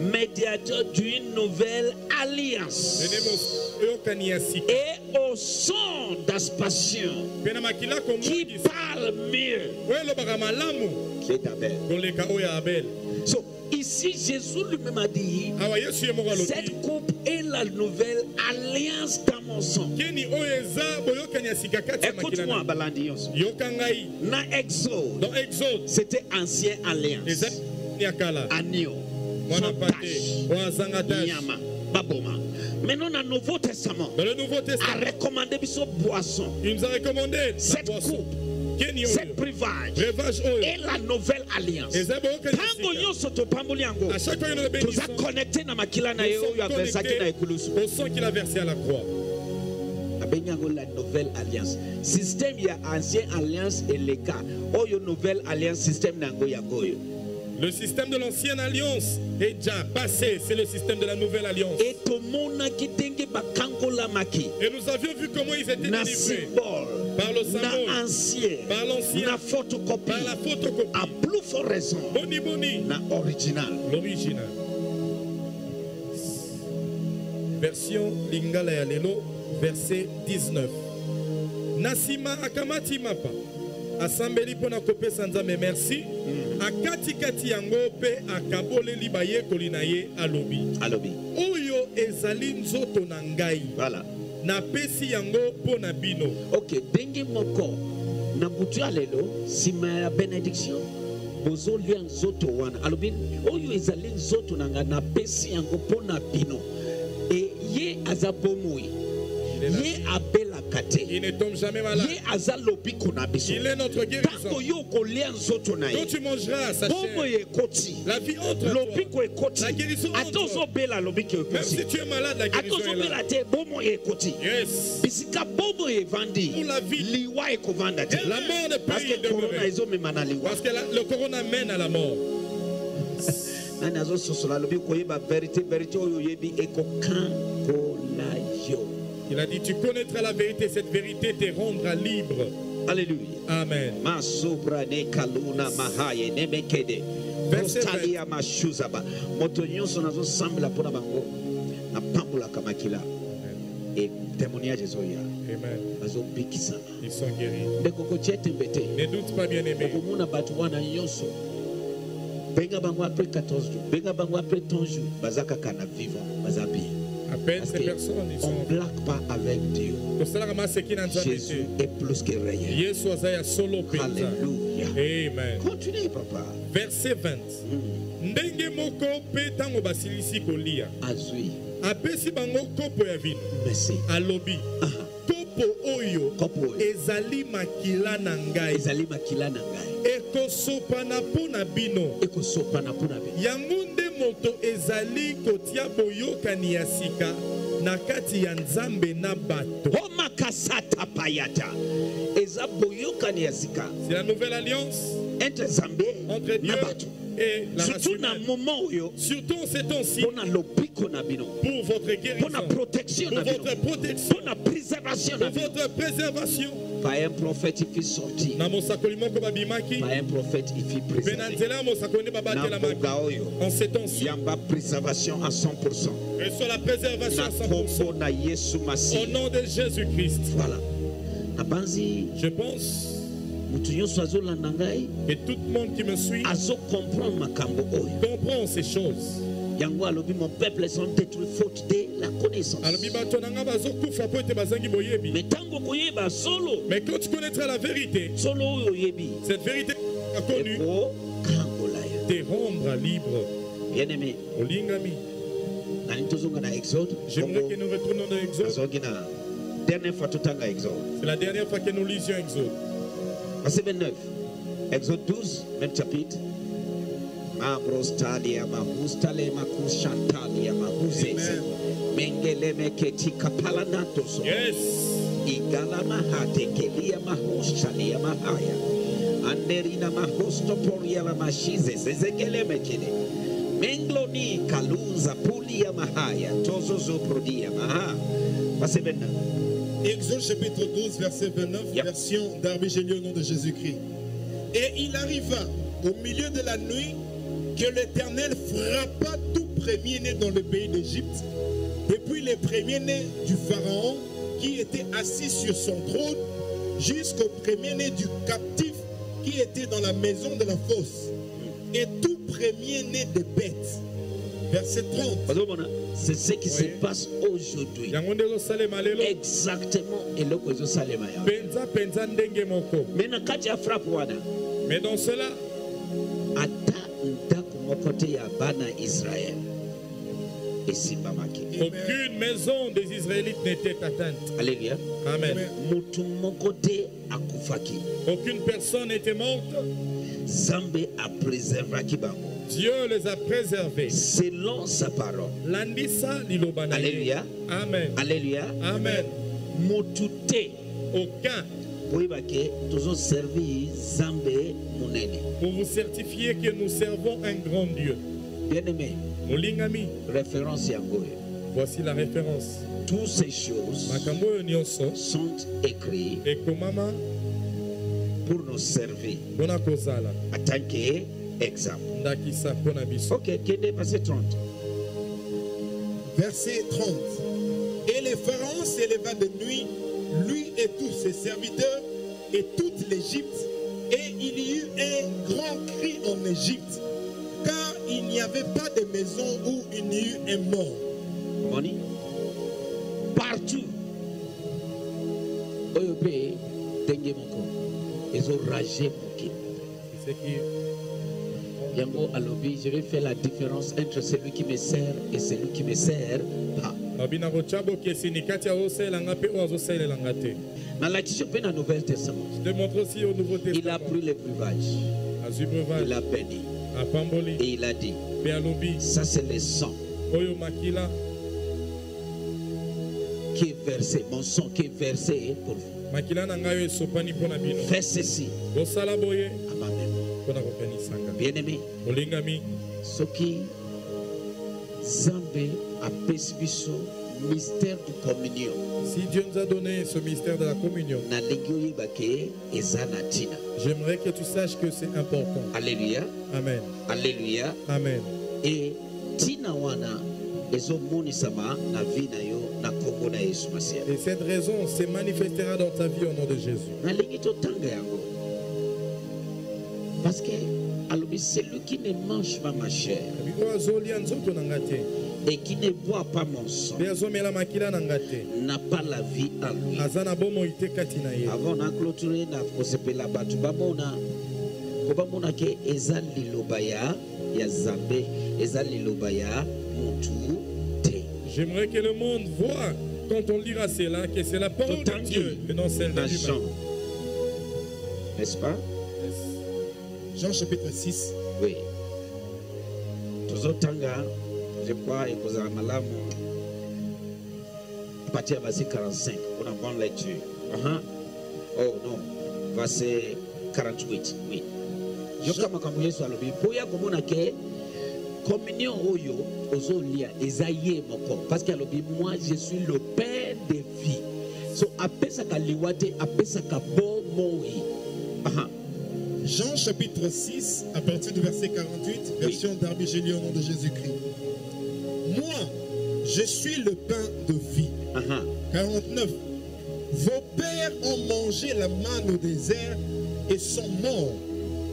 Médiateur d'une nouvelle alliance. Et au son d'aspassion qui parle mieux. Oyo ya Abel. So, ici, Jésus lui-même a dit alobi, Cette coupe est la nouvelle alliance dans mon sang. makila Écoute-moi, ngai. Na Exode, dans Exode. C'était ancienne alliance. Agneau, nyama, baboma. Maintenant, dans le Nouveau Testament, dans le Nouveau a recommandé biso boisson. il nous a recommandé Cette boisson. coupe, oyo breuvage est la nouvelle alliance. eza boyokani ya Tango sika nyonso topamboli yango, toza connecté na makila na ye oyo aversaki na ekulusu. connectés au sang qu'il a versé à la croix. Abengi yango la nouvelle alliance. Système ya ancien alliance eleka oyo nouvelle alliance système na yango yango oyo Le système de l'ancienne alliance est déjà passé. C'est le système de la nouvelle alliance. Et nous avions vu comment ils étaient délivrés. Par le symbole, par l'ancien, photocopie par la photocopie. a plus fort raison Boni Boni, na original l'original. Version Lingala ya lelo, verset 19. Nasima akamati mapa. asambeli mpo na kopesa nzambe merci akatikati yango mpe akaboleli bayekoli na ye alobi. Alobi. Oyo ezali nzoto na ngai. Voilà. Napesi yango mpo na bino. Ok ndenge moko na butu ya lelo nsima ya benediction bozolia nzoto wana. Alobi oyo ezali nzoto na ngai napesi yango mpo na bino. E ye aza bomoi ye abelaka te il ne tombe jamais malade. Il est notre guérison quand tu mangeras sa chair la vie entre toi. La guérison entre. même si tu es malade la guérison est là. yes. Pour la vie. la mort ne peut parce que parce que la- le corona mène à la mort. Nani azososola alobi koyeba verité verité oyo oyebi ekokangola yo il a dit tu connaîtras la vérité cette vérité te rendra libre. Alleluya amen. Verset rostalia mashuzaba. Moto nyonso nazosambela mpona bango. Napambolaka makila e témoignage ezoya amen. Bazobikisana ils sont guéris. Ndeko kotia tembe te ne doute pas bien aimé. Okomona bato wana nyonso. Benga bango après 14 jours. Benga bango après 30 jours. Baza kaka na vivant. Baza bien. à peine parce ces personnes ils qu'on sont ne blague pas avec Dieu. Jésus est plus que mpenza Alléluia. amen. Continuez, papa. verset 20 Mm. ndenge moko mpe ntango basilisi kolia. Azui. apesi bango kopo ya vino. Merci. alobi. Aha. kopo oyo Kopo ezali makila na ngai. Ezali makila na ngai. Ekosopana mpo na bino. Ekosopana mpona bino. Yango nde moto ezali kotia boyokani ya sika na kati ya nzambe na bato. Homakasata payata. Eza boyokani ya sika. C'est la nouvelle alliance. Entre nzambe entre Dieu na bato et la race surtout humaine en ces temps-ci. Pour votre guérison. Pour votre protection. Pour votre préservation. Par un prophète ifi sorti na mosakoli moko babimaki par un prophète babatelamaki mboka oyo en ces temps-ci. yamba préservation à 100% et sur la préservation à 100% kombo na yesu au nom de Jésus-Christ. Voilà. Je pense que tout le monde qui me suit comprend ces choses. Yango alobi mon peuple sont détruits faute de la connaissance. Alobi bato na nga bazokufa mpo ete bazangi boyebi. Mais ntango koyeba solo. Mais quand tu connaîtras la vérité solo oyo oyebi. cette vérité a connue ekokangola yo. te rendre libre. Bien aimé olingami. Nani tozonga na exode? J'aimerais que nous retournions dans Exode. Azongi na dernière fois totanga exode. C'est la dernière fois que nous lisions Exode verset 29 exode 12 même chapitre mabrostalia mahustale makushantalia mahuzeze mengele meketi kapalanatoso yes. Igala mahatekelia mahushalia mahaya. Anderina mahostoporia la mashize zezekele mekele. Mengloni kalunza pulia mahaya. Tozozoprodia maha. Verset 29 Exode chapitre 12, verset 29, Yep. version Génieux au nom de Jésus-Christ. Et il arriva au milieu de la nuit que l'Éternel frappa tout premier-né dans le pays d'Égypte, depuis les premiers-nés du Pharaon qui était assis sur son trône, jusqu'au premier-né du captif qui était dans la maison de la fosse, et tout premier-né de bêtes. Verset 30. ozomona c'est ce qui se passe aujourd'hui. Exactement ya. Frappe wana mais dans cela ata ndako moko te ya bana israel esimbamaki. aucune maison des Israélites n'était atteinte. Aleluya amen. Motu moko te akufaki. Aucune personne n'était morte. Nzambe apréservaki bango Dieu les a préservés. Selon sa parole. Alléluia. amen. Aleluya amen. Aucun. Pour vous certifier que nous servons un grand Dieu. bien aimé Molingami, référence voici la référence. toutes ces choses sont écrites pour nous servir. En tant que exemple ndakisa mpona biso. ok kende verset 30 Verset 30. Et le pharaon s'éleva de nuit, lui et tous ses serviteurs et toute l'Égypte, et il y eut un grand cri en Égypte, car il n'y avait pas de maison où il n'y eut un mort. partout oyo mpe ndenge moko mokili C'est qui yango alobi je vais faire la différence entre celui qui me sert et celui qui me sert pas. Mpe na nouvel testament. Je te montre aussi au Nouveau il a Testament. pris le breuvage azwi il a béni. Et il a dit ça c'est le sang qui est versé mon sang qui est versé pour vous. Fais ceci. À ma mémoire mpo na kokanisanga bien aimé molingami. Soki nzambe apesi biso mystère du communion. Si Dieu nous a donné ce mystère de la communion nalingi oyeba ke eza na ntina j'aimerais que tu saches que c'est important. Alleluya amen. Alleluya amen. E ntina wana ezomonisama na vi na yo na nkombo na yesu masiya et cette raison se manifestera dans ta vie au nom de Jésus. Nalingi totanga yango. Parce que alobi celui qui ne mange pas ma chair et qui ne boit pas mon sang. Na pas la vie en lui. Avant ke eza liloba ya ya eza liloba ya motu te j'aimerais que le monde voit quand on lira cela que c'est la parole de. Dieu et non celle d'un na jean humain n'est-ce pas? Jean chapitre 6. oui. Tozotanga je crois ekozala malamu. Parti ya verset 45 mpona bonne lecture Aha. oh non. Verset 48 oui. Yoka makambo yesu alobi. Mpo ya komona ke communion oyo ozolia eza ye moko parce que alobi moi je suis le père de vie. So apesaka liwa te apesaka bomoi Aha. Jean chapitre 6, à partir du verset 48, version Darby Génie au nom de Jésus-Christ. Moi, je suis le pain de vie. Aha. 49. Vos pères ont mangé la manne au désert et sont morts.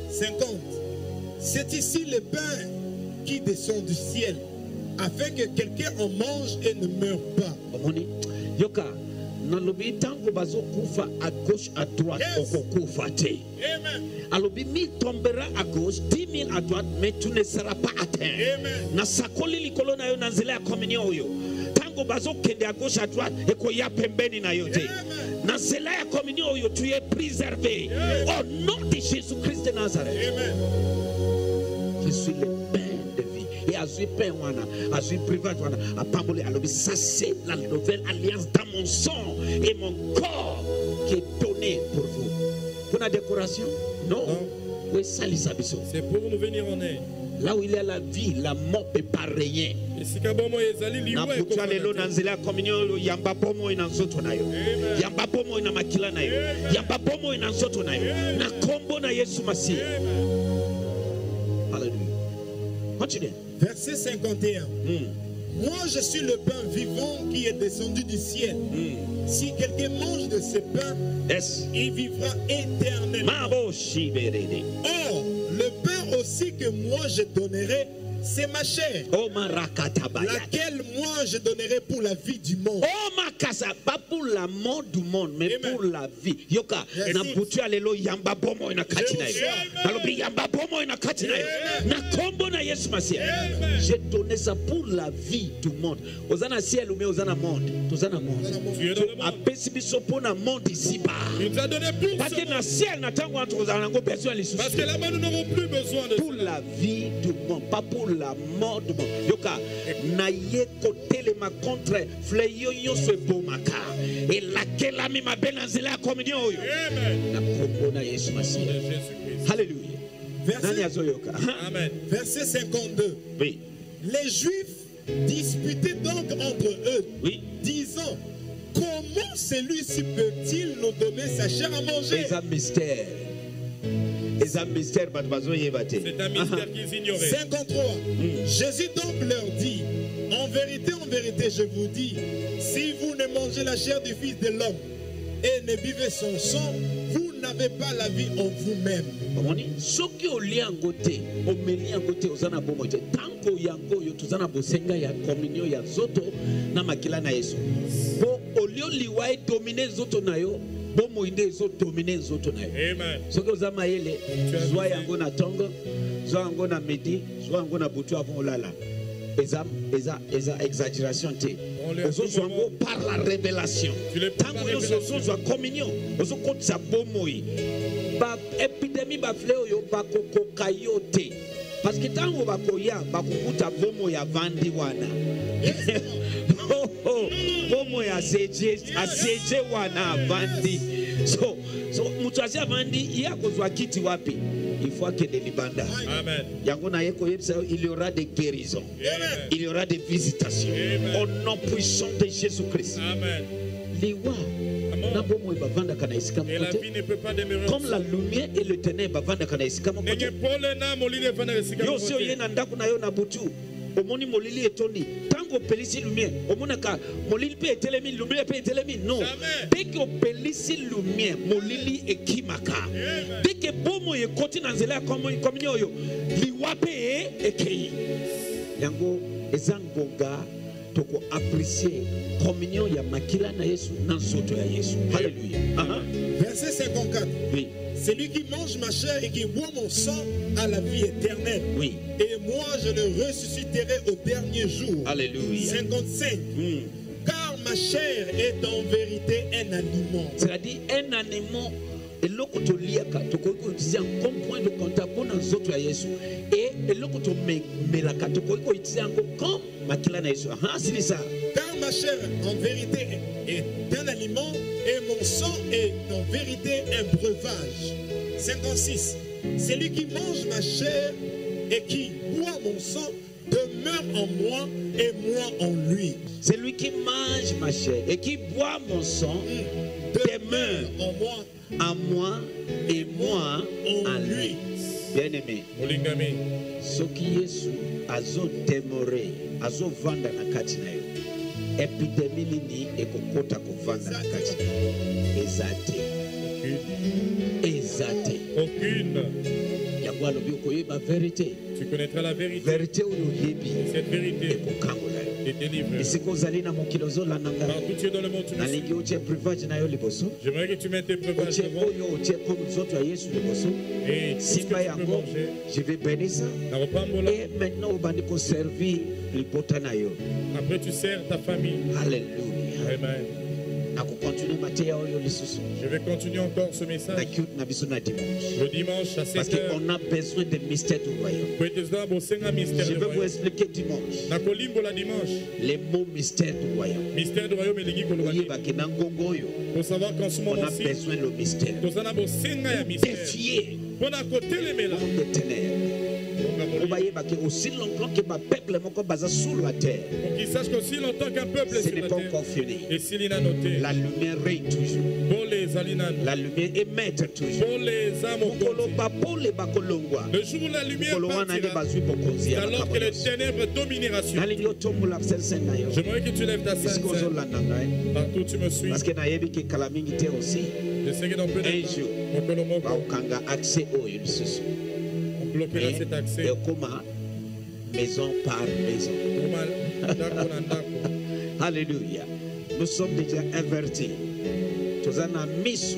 50. C'est ici le pain qui descend du ciel, afin que quelqu'un en mange et ne meure pas. yoka nalobi ntango bazokufa à gauche à droite okokufa te. Alobi mille tombera à gauche 10 000 à droite mais tu ne seras pas atteint Amen. nasakoli likolo na yo na nzela ya communion oyo. Ntango bazokende à gauche à droite ekoya pembeni na yo te. Amen. na nzela ya communion oyo tu es préservé. Au nom de jésus christ de nazareth. Amen. je suis le vie et azwi pain wana. Azwi private wana apamboli alobi ça c'est la nouvelle alliance dans mon sang et mon corps qui est donné pour vous. Mpona décoration non. Non. biso c'est pour nous venir en aide. Là où il y a la vie la mort peut pas régner. Esika bomoi ezali na liwa butu ya lelo na ekomana te. nzela ya communion oyo yamba bomoi na nzoto na yo. Yamba bomoi na makila na yo. Yamba bomoi na nzoto na yo. Na nkombo na yesu masiya Alléluia. continue Verset 51. Mm. Moi, je suis le pain vivant qui est descendu du ciel. Mm. Si quelqu'un mange de ce pain, Yes. il vivra éternellement. Or, le pain aussi que moi je donnerai, c'est ma chair, Oh laquelle moi je donnerai pour la vie du monde. Oh makasa, pas pour la mort du monde, mais Amen. pour la vie. Yoka, Yes. na butu ya lelo yamba bomo ina kati na yo. Amen. Nalobi yamba bomo ina kati na kombo na Yesu Masiya. Amen. J'ai donné ça pour la vie du monde. Ozana ciel ou mais ozana monde? Tozana monde. apesi biso mpona monde ici-bas il nous a donné pour parce ce que na ciel na ntango wana tokozala nango besoin parce lisusu que là-bas nous n'aurons plus besoin de pour la vie du monde, pas pour la mort. Yoka, naye kotelema contre fleyo nyonso ebomaka elakelami mabe na nzela ya communion oyo. Na kombo na yesu De masiya halleluya nani Verset, azoyoka Amen. verset 52. oui. Les Juifs disputaient donc entre eux, oui. disant Comment celui-ci peut-il nous donner sa chair à manger? Mystère eza mystère C'est un mystère qu'ils ignoraient. 53. Jésus donc leur dit En vérité, en vérité, je vous dis, si vous ne mangez la chair du Fils de l'homme et ne buvez son sang, vous n'avez pas la vie en vous-même. omoni soki olia yango te omeli yango te oza na bomoi te ntango yango oyo toza na bosenga ya communion ya nzoto na makila na yesu po olia oliwa edomine nzoto na yo bomoi nde ezodomine nzoto na yo Amen. soki oza mayele zwa yango na ntongo zwa yango na midi zwa yango na butu avant olala. Eza eza eza exagération te. Ozozwa yango par la révélation. Ntango nyonso ozozwa communion ozokotisa bomoi. Baepidemi bafle oyo bakokoka yo te. Parce que ntango bakoya bakokuta bomoi avandi wana. Oh, oh, bomoi aseje aseje wana avandi. So so moto asi avandi ye akozwa kiti wapi? Il faut akende libanda Amen. yango naye koyebisa yo il y aura des guérisons. Amen. il y aura des visitations. Amen. au nom puissant de jésus christ Amen. liwa Et la te. vie ne peut pas demeurer comme la lumière et le ténèbre bavandaka na esika moko ndenge te. Pole na molili evanda esika yo moko osi oye te. na ndako na yo na butu. Omoni molili etondi ntango opelisi lumière omonaka molili mpe etelemi lumière mpe etelemi non. Deke opelisi lumière molili ekimaka. Deke bomoi ekoti na nzela ya kominio oyo liwa mpe e ekei. Yango eza ngonga tokoaprecie communion ya makila na yesu na nzoto ya yesu. Halleluya. Verset 54. oui Celui qui mange ma chair et qui boit mon sang a la vie éternelle. oui Et moi, je le ressusciterai au dernier jour. alléluia 55. Hmm. Car ma chair est en vérité un aliment. c'est-à-dire un animal eloko toliaka tokoki koutilize yango point de contact mpo na nzoto ya yesu e eloko tomelaka tokoki koutilize yango comme makila na yesu aha silisa Car ma chair en vérité est un aliment et mon sang est en vérité un breuvage. 56. Celui qui mange ma chair et qui boit mon sang demeure en moi et moi en lui. celui qui mange ma chair et qui boit mon sang demeure en moi en moi et moi en en lui bien-aimé molingami soki yesu azodemore azovanda na kati na yo epidemi nini ekokota kovanda na kati? Na yo eza te. Eza te. Aucune tu connaîtras la vérité. Oyebi cette vérité te délivre. Partout tu es dans le monde tu me suis. nalingi otie privage na yo liboso. J'aimerais que tu mettes tes otie devant. et ce que tu peux manger je vais bénir ça. et maintenant obandi koservir libota na yo. Après tu sers ta famille. Halleluya amen je vais continuer encore ce message. Le dimanche à parce 7 heures. qu'on a besoin de mystère du royaume. Je vais vous expliquer dimanche. Les mots mystère du royaume. Mystère du royaume faut savoir qu'en ce on moment a ci besoin le mystère. défier monde de ténèbres molimo bayebaki aussi longtemps que bapeuple moko baza sur la terre pour qu'ils sachent qu'aussi longtemps qu'un peuple est ce sur n'est la pas terre la lumière règne toujours. la lumière émette toujours. Bakolongwa le jour où la lumière partira alors que les ténèbres dominera sur nalingi otombola sensen na yo j'aimerais que tu lèves ta sainte. Esika ozolanda ngai partout tu me suis. Parce que nayebi ke kala mingi te aussi. Je sais que dans peu de un temps jour mokolo moko. Baokanga accès oyo lisusu Mais cet accès maison par maison. Alléluia. Nous sommes déjà invertis. toza na miso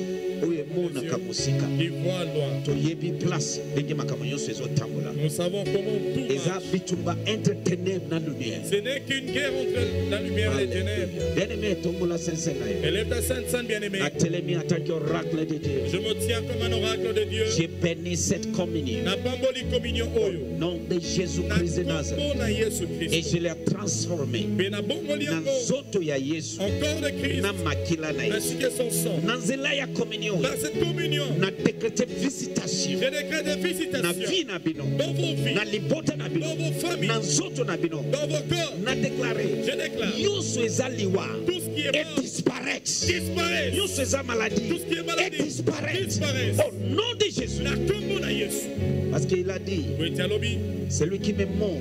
voit loin. toyebi place ndenge makambo nyonso ezotambola. Nous savons comment tout eza marche. bitumba entre ténèbre na lumière. Ce n'est qu'une guerre entre la lumière et les ténèbres. bien-aimé etombola sense na yo. Élève ta sainte, sainte bien-aimée. natelemi en tant qu'oracle de dieu. Je me tiens comme un oracle de Dieu. j'ai béni cette communion. Na pamboli communion oyo. au nom de Na jésus-christ de nazareth. na et je l'ai transformé Mais na bomboli na yango nzoto ya yesu na makila na na nzela ya communion. Dans cette communion, na décrété visitation. Je décrète des na vie félicitations na bino. Dans vos vies, na libota na bino. Dans vos familles, na nzoto na bino. Dans vos na déclaré. Je déclare. Nyonso eza liwa. Tout ce qui est et mort disparaître disparaisse. nyonso eza maladie. Tout ce qui est et disparaisse. au nom de jésus. Na kombo na Yesu. parce qu'il a dit alobi, celui qui me mange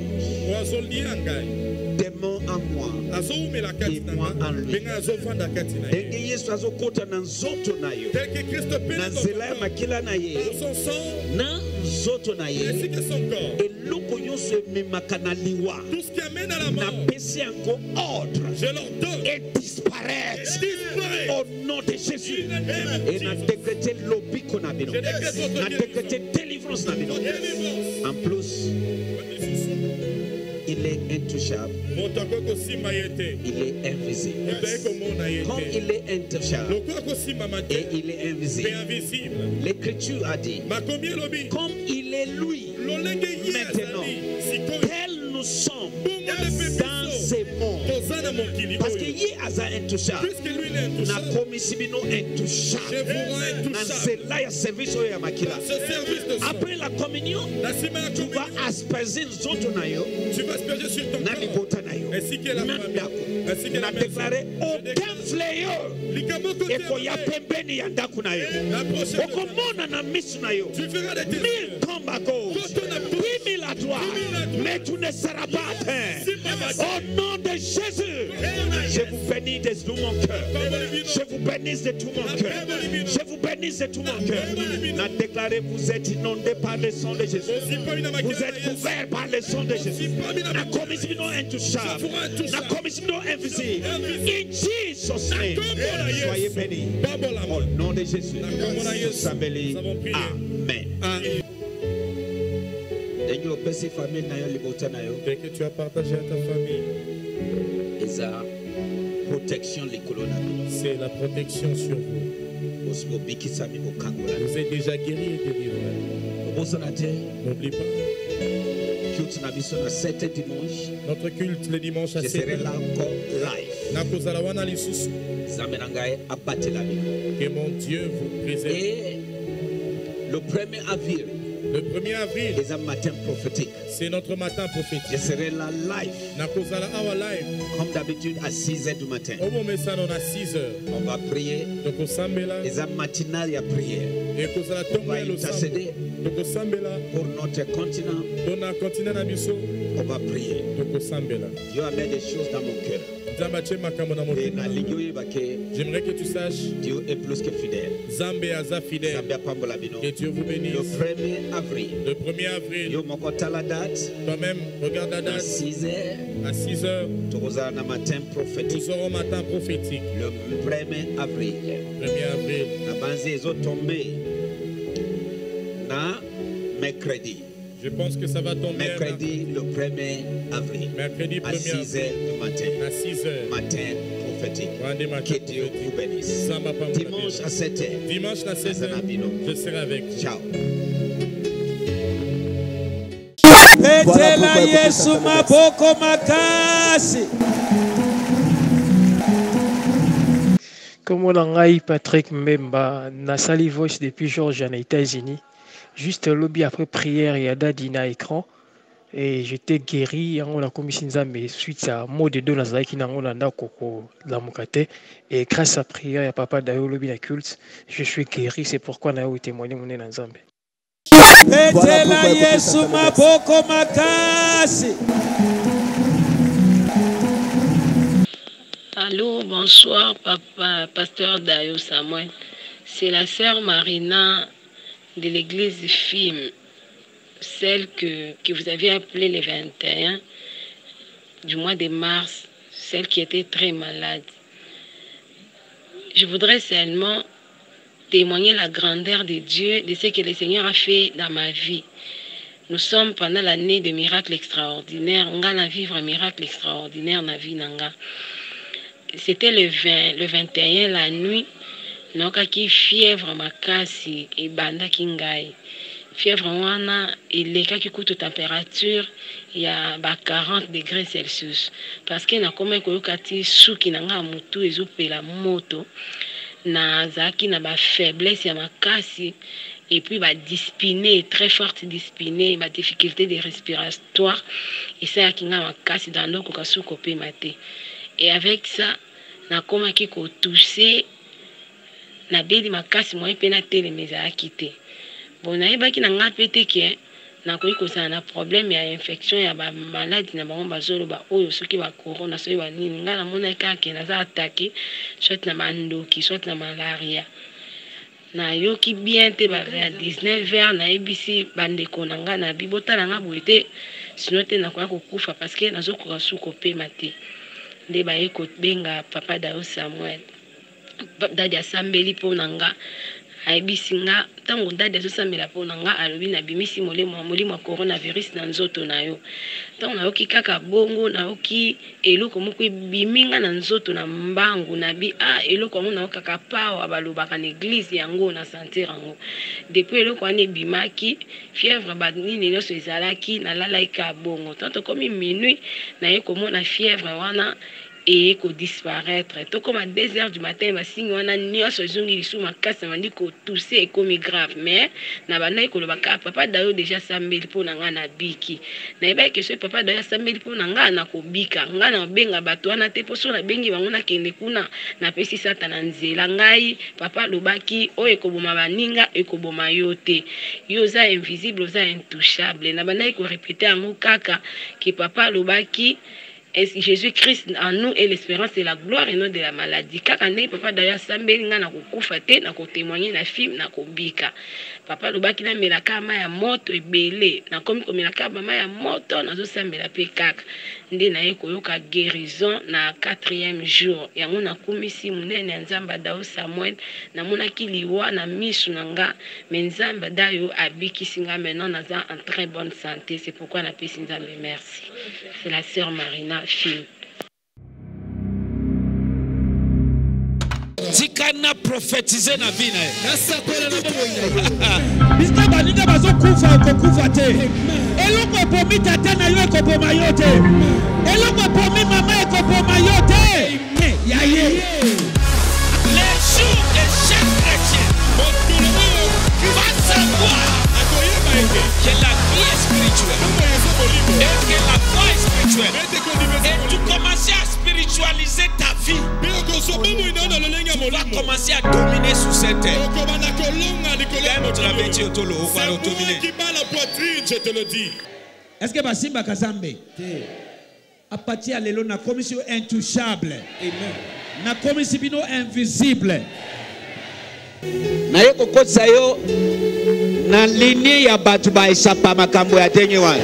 ngai. démon en lui. ndenge yesu azokota na nzoto na yo. Tel que Christ na nzela ya makila na ye. Nzoto ye. Eloko nyonso ememaka liwa. Napesi yango ordre. Je leur donne et disparaître. Disparaît au nom de jésus. Et na décrété lobiko na bino na na délivrance. en plus il est intouchable. Il est invisible. Comme il est intouchable. Et il est invisible. L'écriture a dit comme il est lui. Maintenant. tel nous sommes. Dans parce que ye aza intouchable nakomisi bino intouchable na nzela ya service oyo ya makila après la communion tu vas asperger nzoto na yo na libota na yo na ndako na déclare, likambo kote ekoya pembeni ya ndako na yo okomona na miso na yo mille tombes à na droite. mais tu ne seras pas atteint. au nom de Jésus je vous bénis de tout mon cœur. Je vous bénis de tout mon cœur. je vous bénis de tout mon cœur. na déclaré vous êtes inondé par le sang de Jésus. Na vous na êtes yesu couverts par le sang de Jésus. na nakomisi bino intouchable. Nakomisi bino invisible. In Jesus name. soyez bénis. Au nom de Jésus. Na amen. Amen. Dès que tu as partagé à ta famille, c'est la protection sur vous. Vous êtes déjà guéri et délivré. N'oublie pas, culte na biso na 7 dimanche notre culte le dimanche à je 7 serai là encore live. Que mon Dieu vous préserve. et le 1er avril Le 1er avril, eza matin prophétique c'est notre matin je prophétique. serai là live nakozala awa live comme d'habitude à 6 heures du matin. Obomesana na 6 heures. On va prier. Tokosambela eza matinale ya prière. Ekozala on ntongo va intercéder. Tokosambela pour notre continent. Mpona kontina na biso. On va prier. Tokosambela Dieu a mis des choses dans mon cœur. Nzambe atie makambo na et motema nalingi oyeba ke j'aimerais que tu saches Dieu est plus que fidèle. Nzambe aza fidèle que Dieu vous le bénisse 1er avril. Le 1er avril. Yo tala date. Toi-même regarde la date. 6 heures. À 6 heures. Matin prophétique. Nous aurons matin prophétique. Le 1er avril. 1er avril. Na mercredi. Je pense que ça va tomber mercredi le 1er avril. Mercredi à 1er 6 avril. heures du matin. À 6 heures. Matin prophétique que Dieu vous bénisse dimanche à 7 heures dimanche na 16 Nazana heures bino. je serai avec vous. ciao betela yesu maboko makasi Comme on a Patrick Mbemba, Nasali Voice depuis Georgia en États-Unis. Juste le lobby après prière, il y a Dadina écran. Et j'étais guéri, a commis mais suite à mot de deux Nazari qui n'a pas koko la mokate. Et grâce à prière, il y a papa d'ailleurs lobby la culte. Je suis guéri, c'est pourquoi on a eu témoigné mon Nzambe. betela yesu maboko makasi Allô, bonsoir, papa, pasteur Dayo Samuel. C'est la sœur Marina de l'église FIM, celle que, vous aviez appelée le 21 du mois de mars, celle qui était très malade. Je voudrais seulement témoigner la grandeur de Dieu, de ce que le Seigneur a fait dans ma vie. Nous sommes pendant l'année de miracles extraordinaires. On va vivre un miracle extraordinaire dans la vie. C'était le 20, le 21, la nuit. nakaki fièvre makasi ebandaki ngai fièvre wana elekaki kutu température ya ba 40 degré celsius. Parce que nakomaki koyoka ti suki na ngai ya motu ezopela moto nazalaki na bafaiblesse ya makasi et puis badispine très forte dispine badifficulté de respiratoire esalaki ngai makasi dans nakoka su kopema te et avec ça nakomaki kotouche nabeli makasi moi mpe natelema ezalaki te bon nayebaki na ngai mpe te ke nakoki kozala na problème ya infection ya bamaladi na bango bazoloba oyo soki bacorona soki banini ngai namonaki kaka naza atake soit na bandoki soit na malaria. Nayoki bien te bave ya 19 heure nayebisi bandeko na ngai na bi botala ngai boye te. Sino te nakoya kokufa parce que nazokoka su kopema te. Nde baye kobenga papa dayo samuel dadi asambeli mpo na nga ayebisi nga ntango dadi azosambela mpo na nga alobi nabimisi molimo ya coronavirus na nzoto na yo. Ntango nayoki kaka bongo nayoki eloko moko ebimi nga na nzoto na mbangu nabi a eloko yango nayokaka pawa balobaka na eglize yango na sentir yango. Depuis eloko wana ebimaki fièvre banini nyonso ezalaki nalalaki ka bongo. Tanto komi minui naye komona fièvre wana eye kodisparaître tokóma 2 heures du matin basingi wana nyonso ezongi lisusu makasi na bandi kotuse ekomi grave. Mais na bandaki koloba kaka papa dayo deja asambeli mpo na ngai nabiki nayebaki keso papa dayo asambeli mpo na ngai nakobika. Ngai nabenga bato wana te mpo so nabengi bango nakende kuna napesi sata na nzela. Ngai papa alobaki oyo ekoboma baninga ekoboma yo te yo oza invisible oza intouchable. Na bandaki korepete yango kaka ke papa alobaki Jésus-Christ en nous est l'espérance et la gloire et non de la maladie. Kaka ndenge papa dayo asambeli nga na kokufa te na kotémoigne na film na kobika. Papa alobaki namelaka mai ya moto ebele nakomi komelaka bamai ya moto nazosambela mpe kaka nde naye koyoka guérison na quatrième jour. Yango nakumisi monene ya nzambe adao samuel namonaki liwa na misu na nga me nzambe adayo abikisi nga maintenant naza en très bonne santé. C'est pourquoi napesi nzambe merci. C'est la sœur marina film tika na prophétiser na vie na ye. Bisika baninga bazokufa okokufa te. Eloko ebomi tata na yo ekoboma yo te. Eloko ebomi mama ekoboma yo te. Ya ye que la vie est spirituelle et que la foi est spirituelle. Et tu commences à spiritualiser ta vie. Tu vas commencer à dominer sur cette terre. Qui bat la poitrine, je te le dis. est ce que basimbaka zambe apati ya lelo nakomisi yo intouchable? Nakomisi bino invisible? Naye kokotisa yo na linie ya bato baesapa makambo ya ndenge wana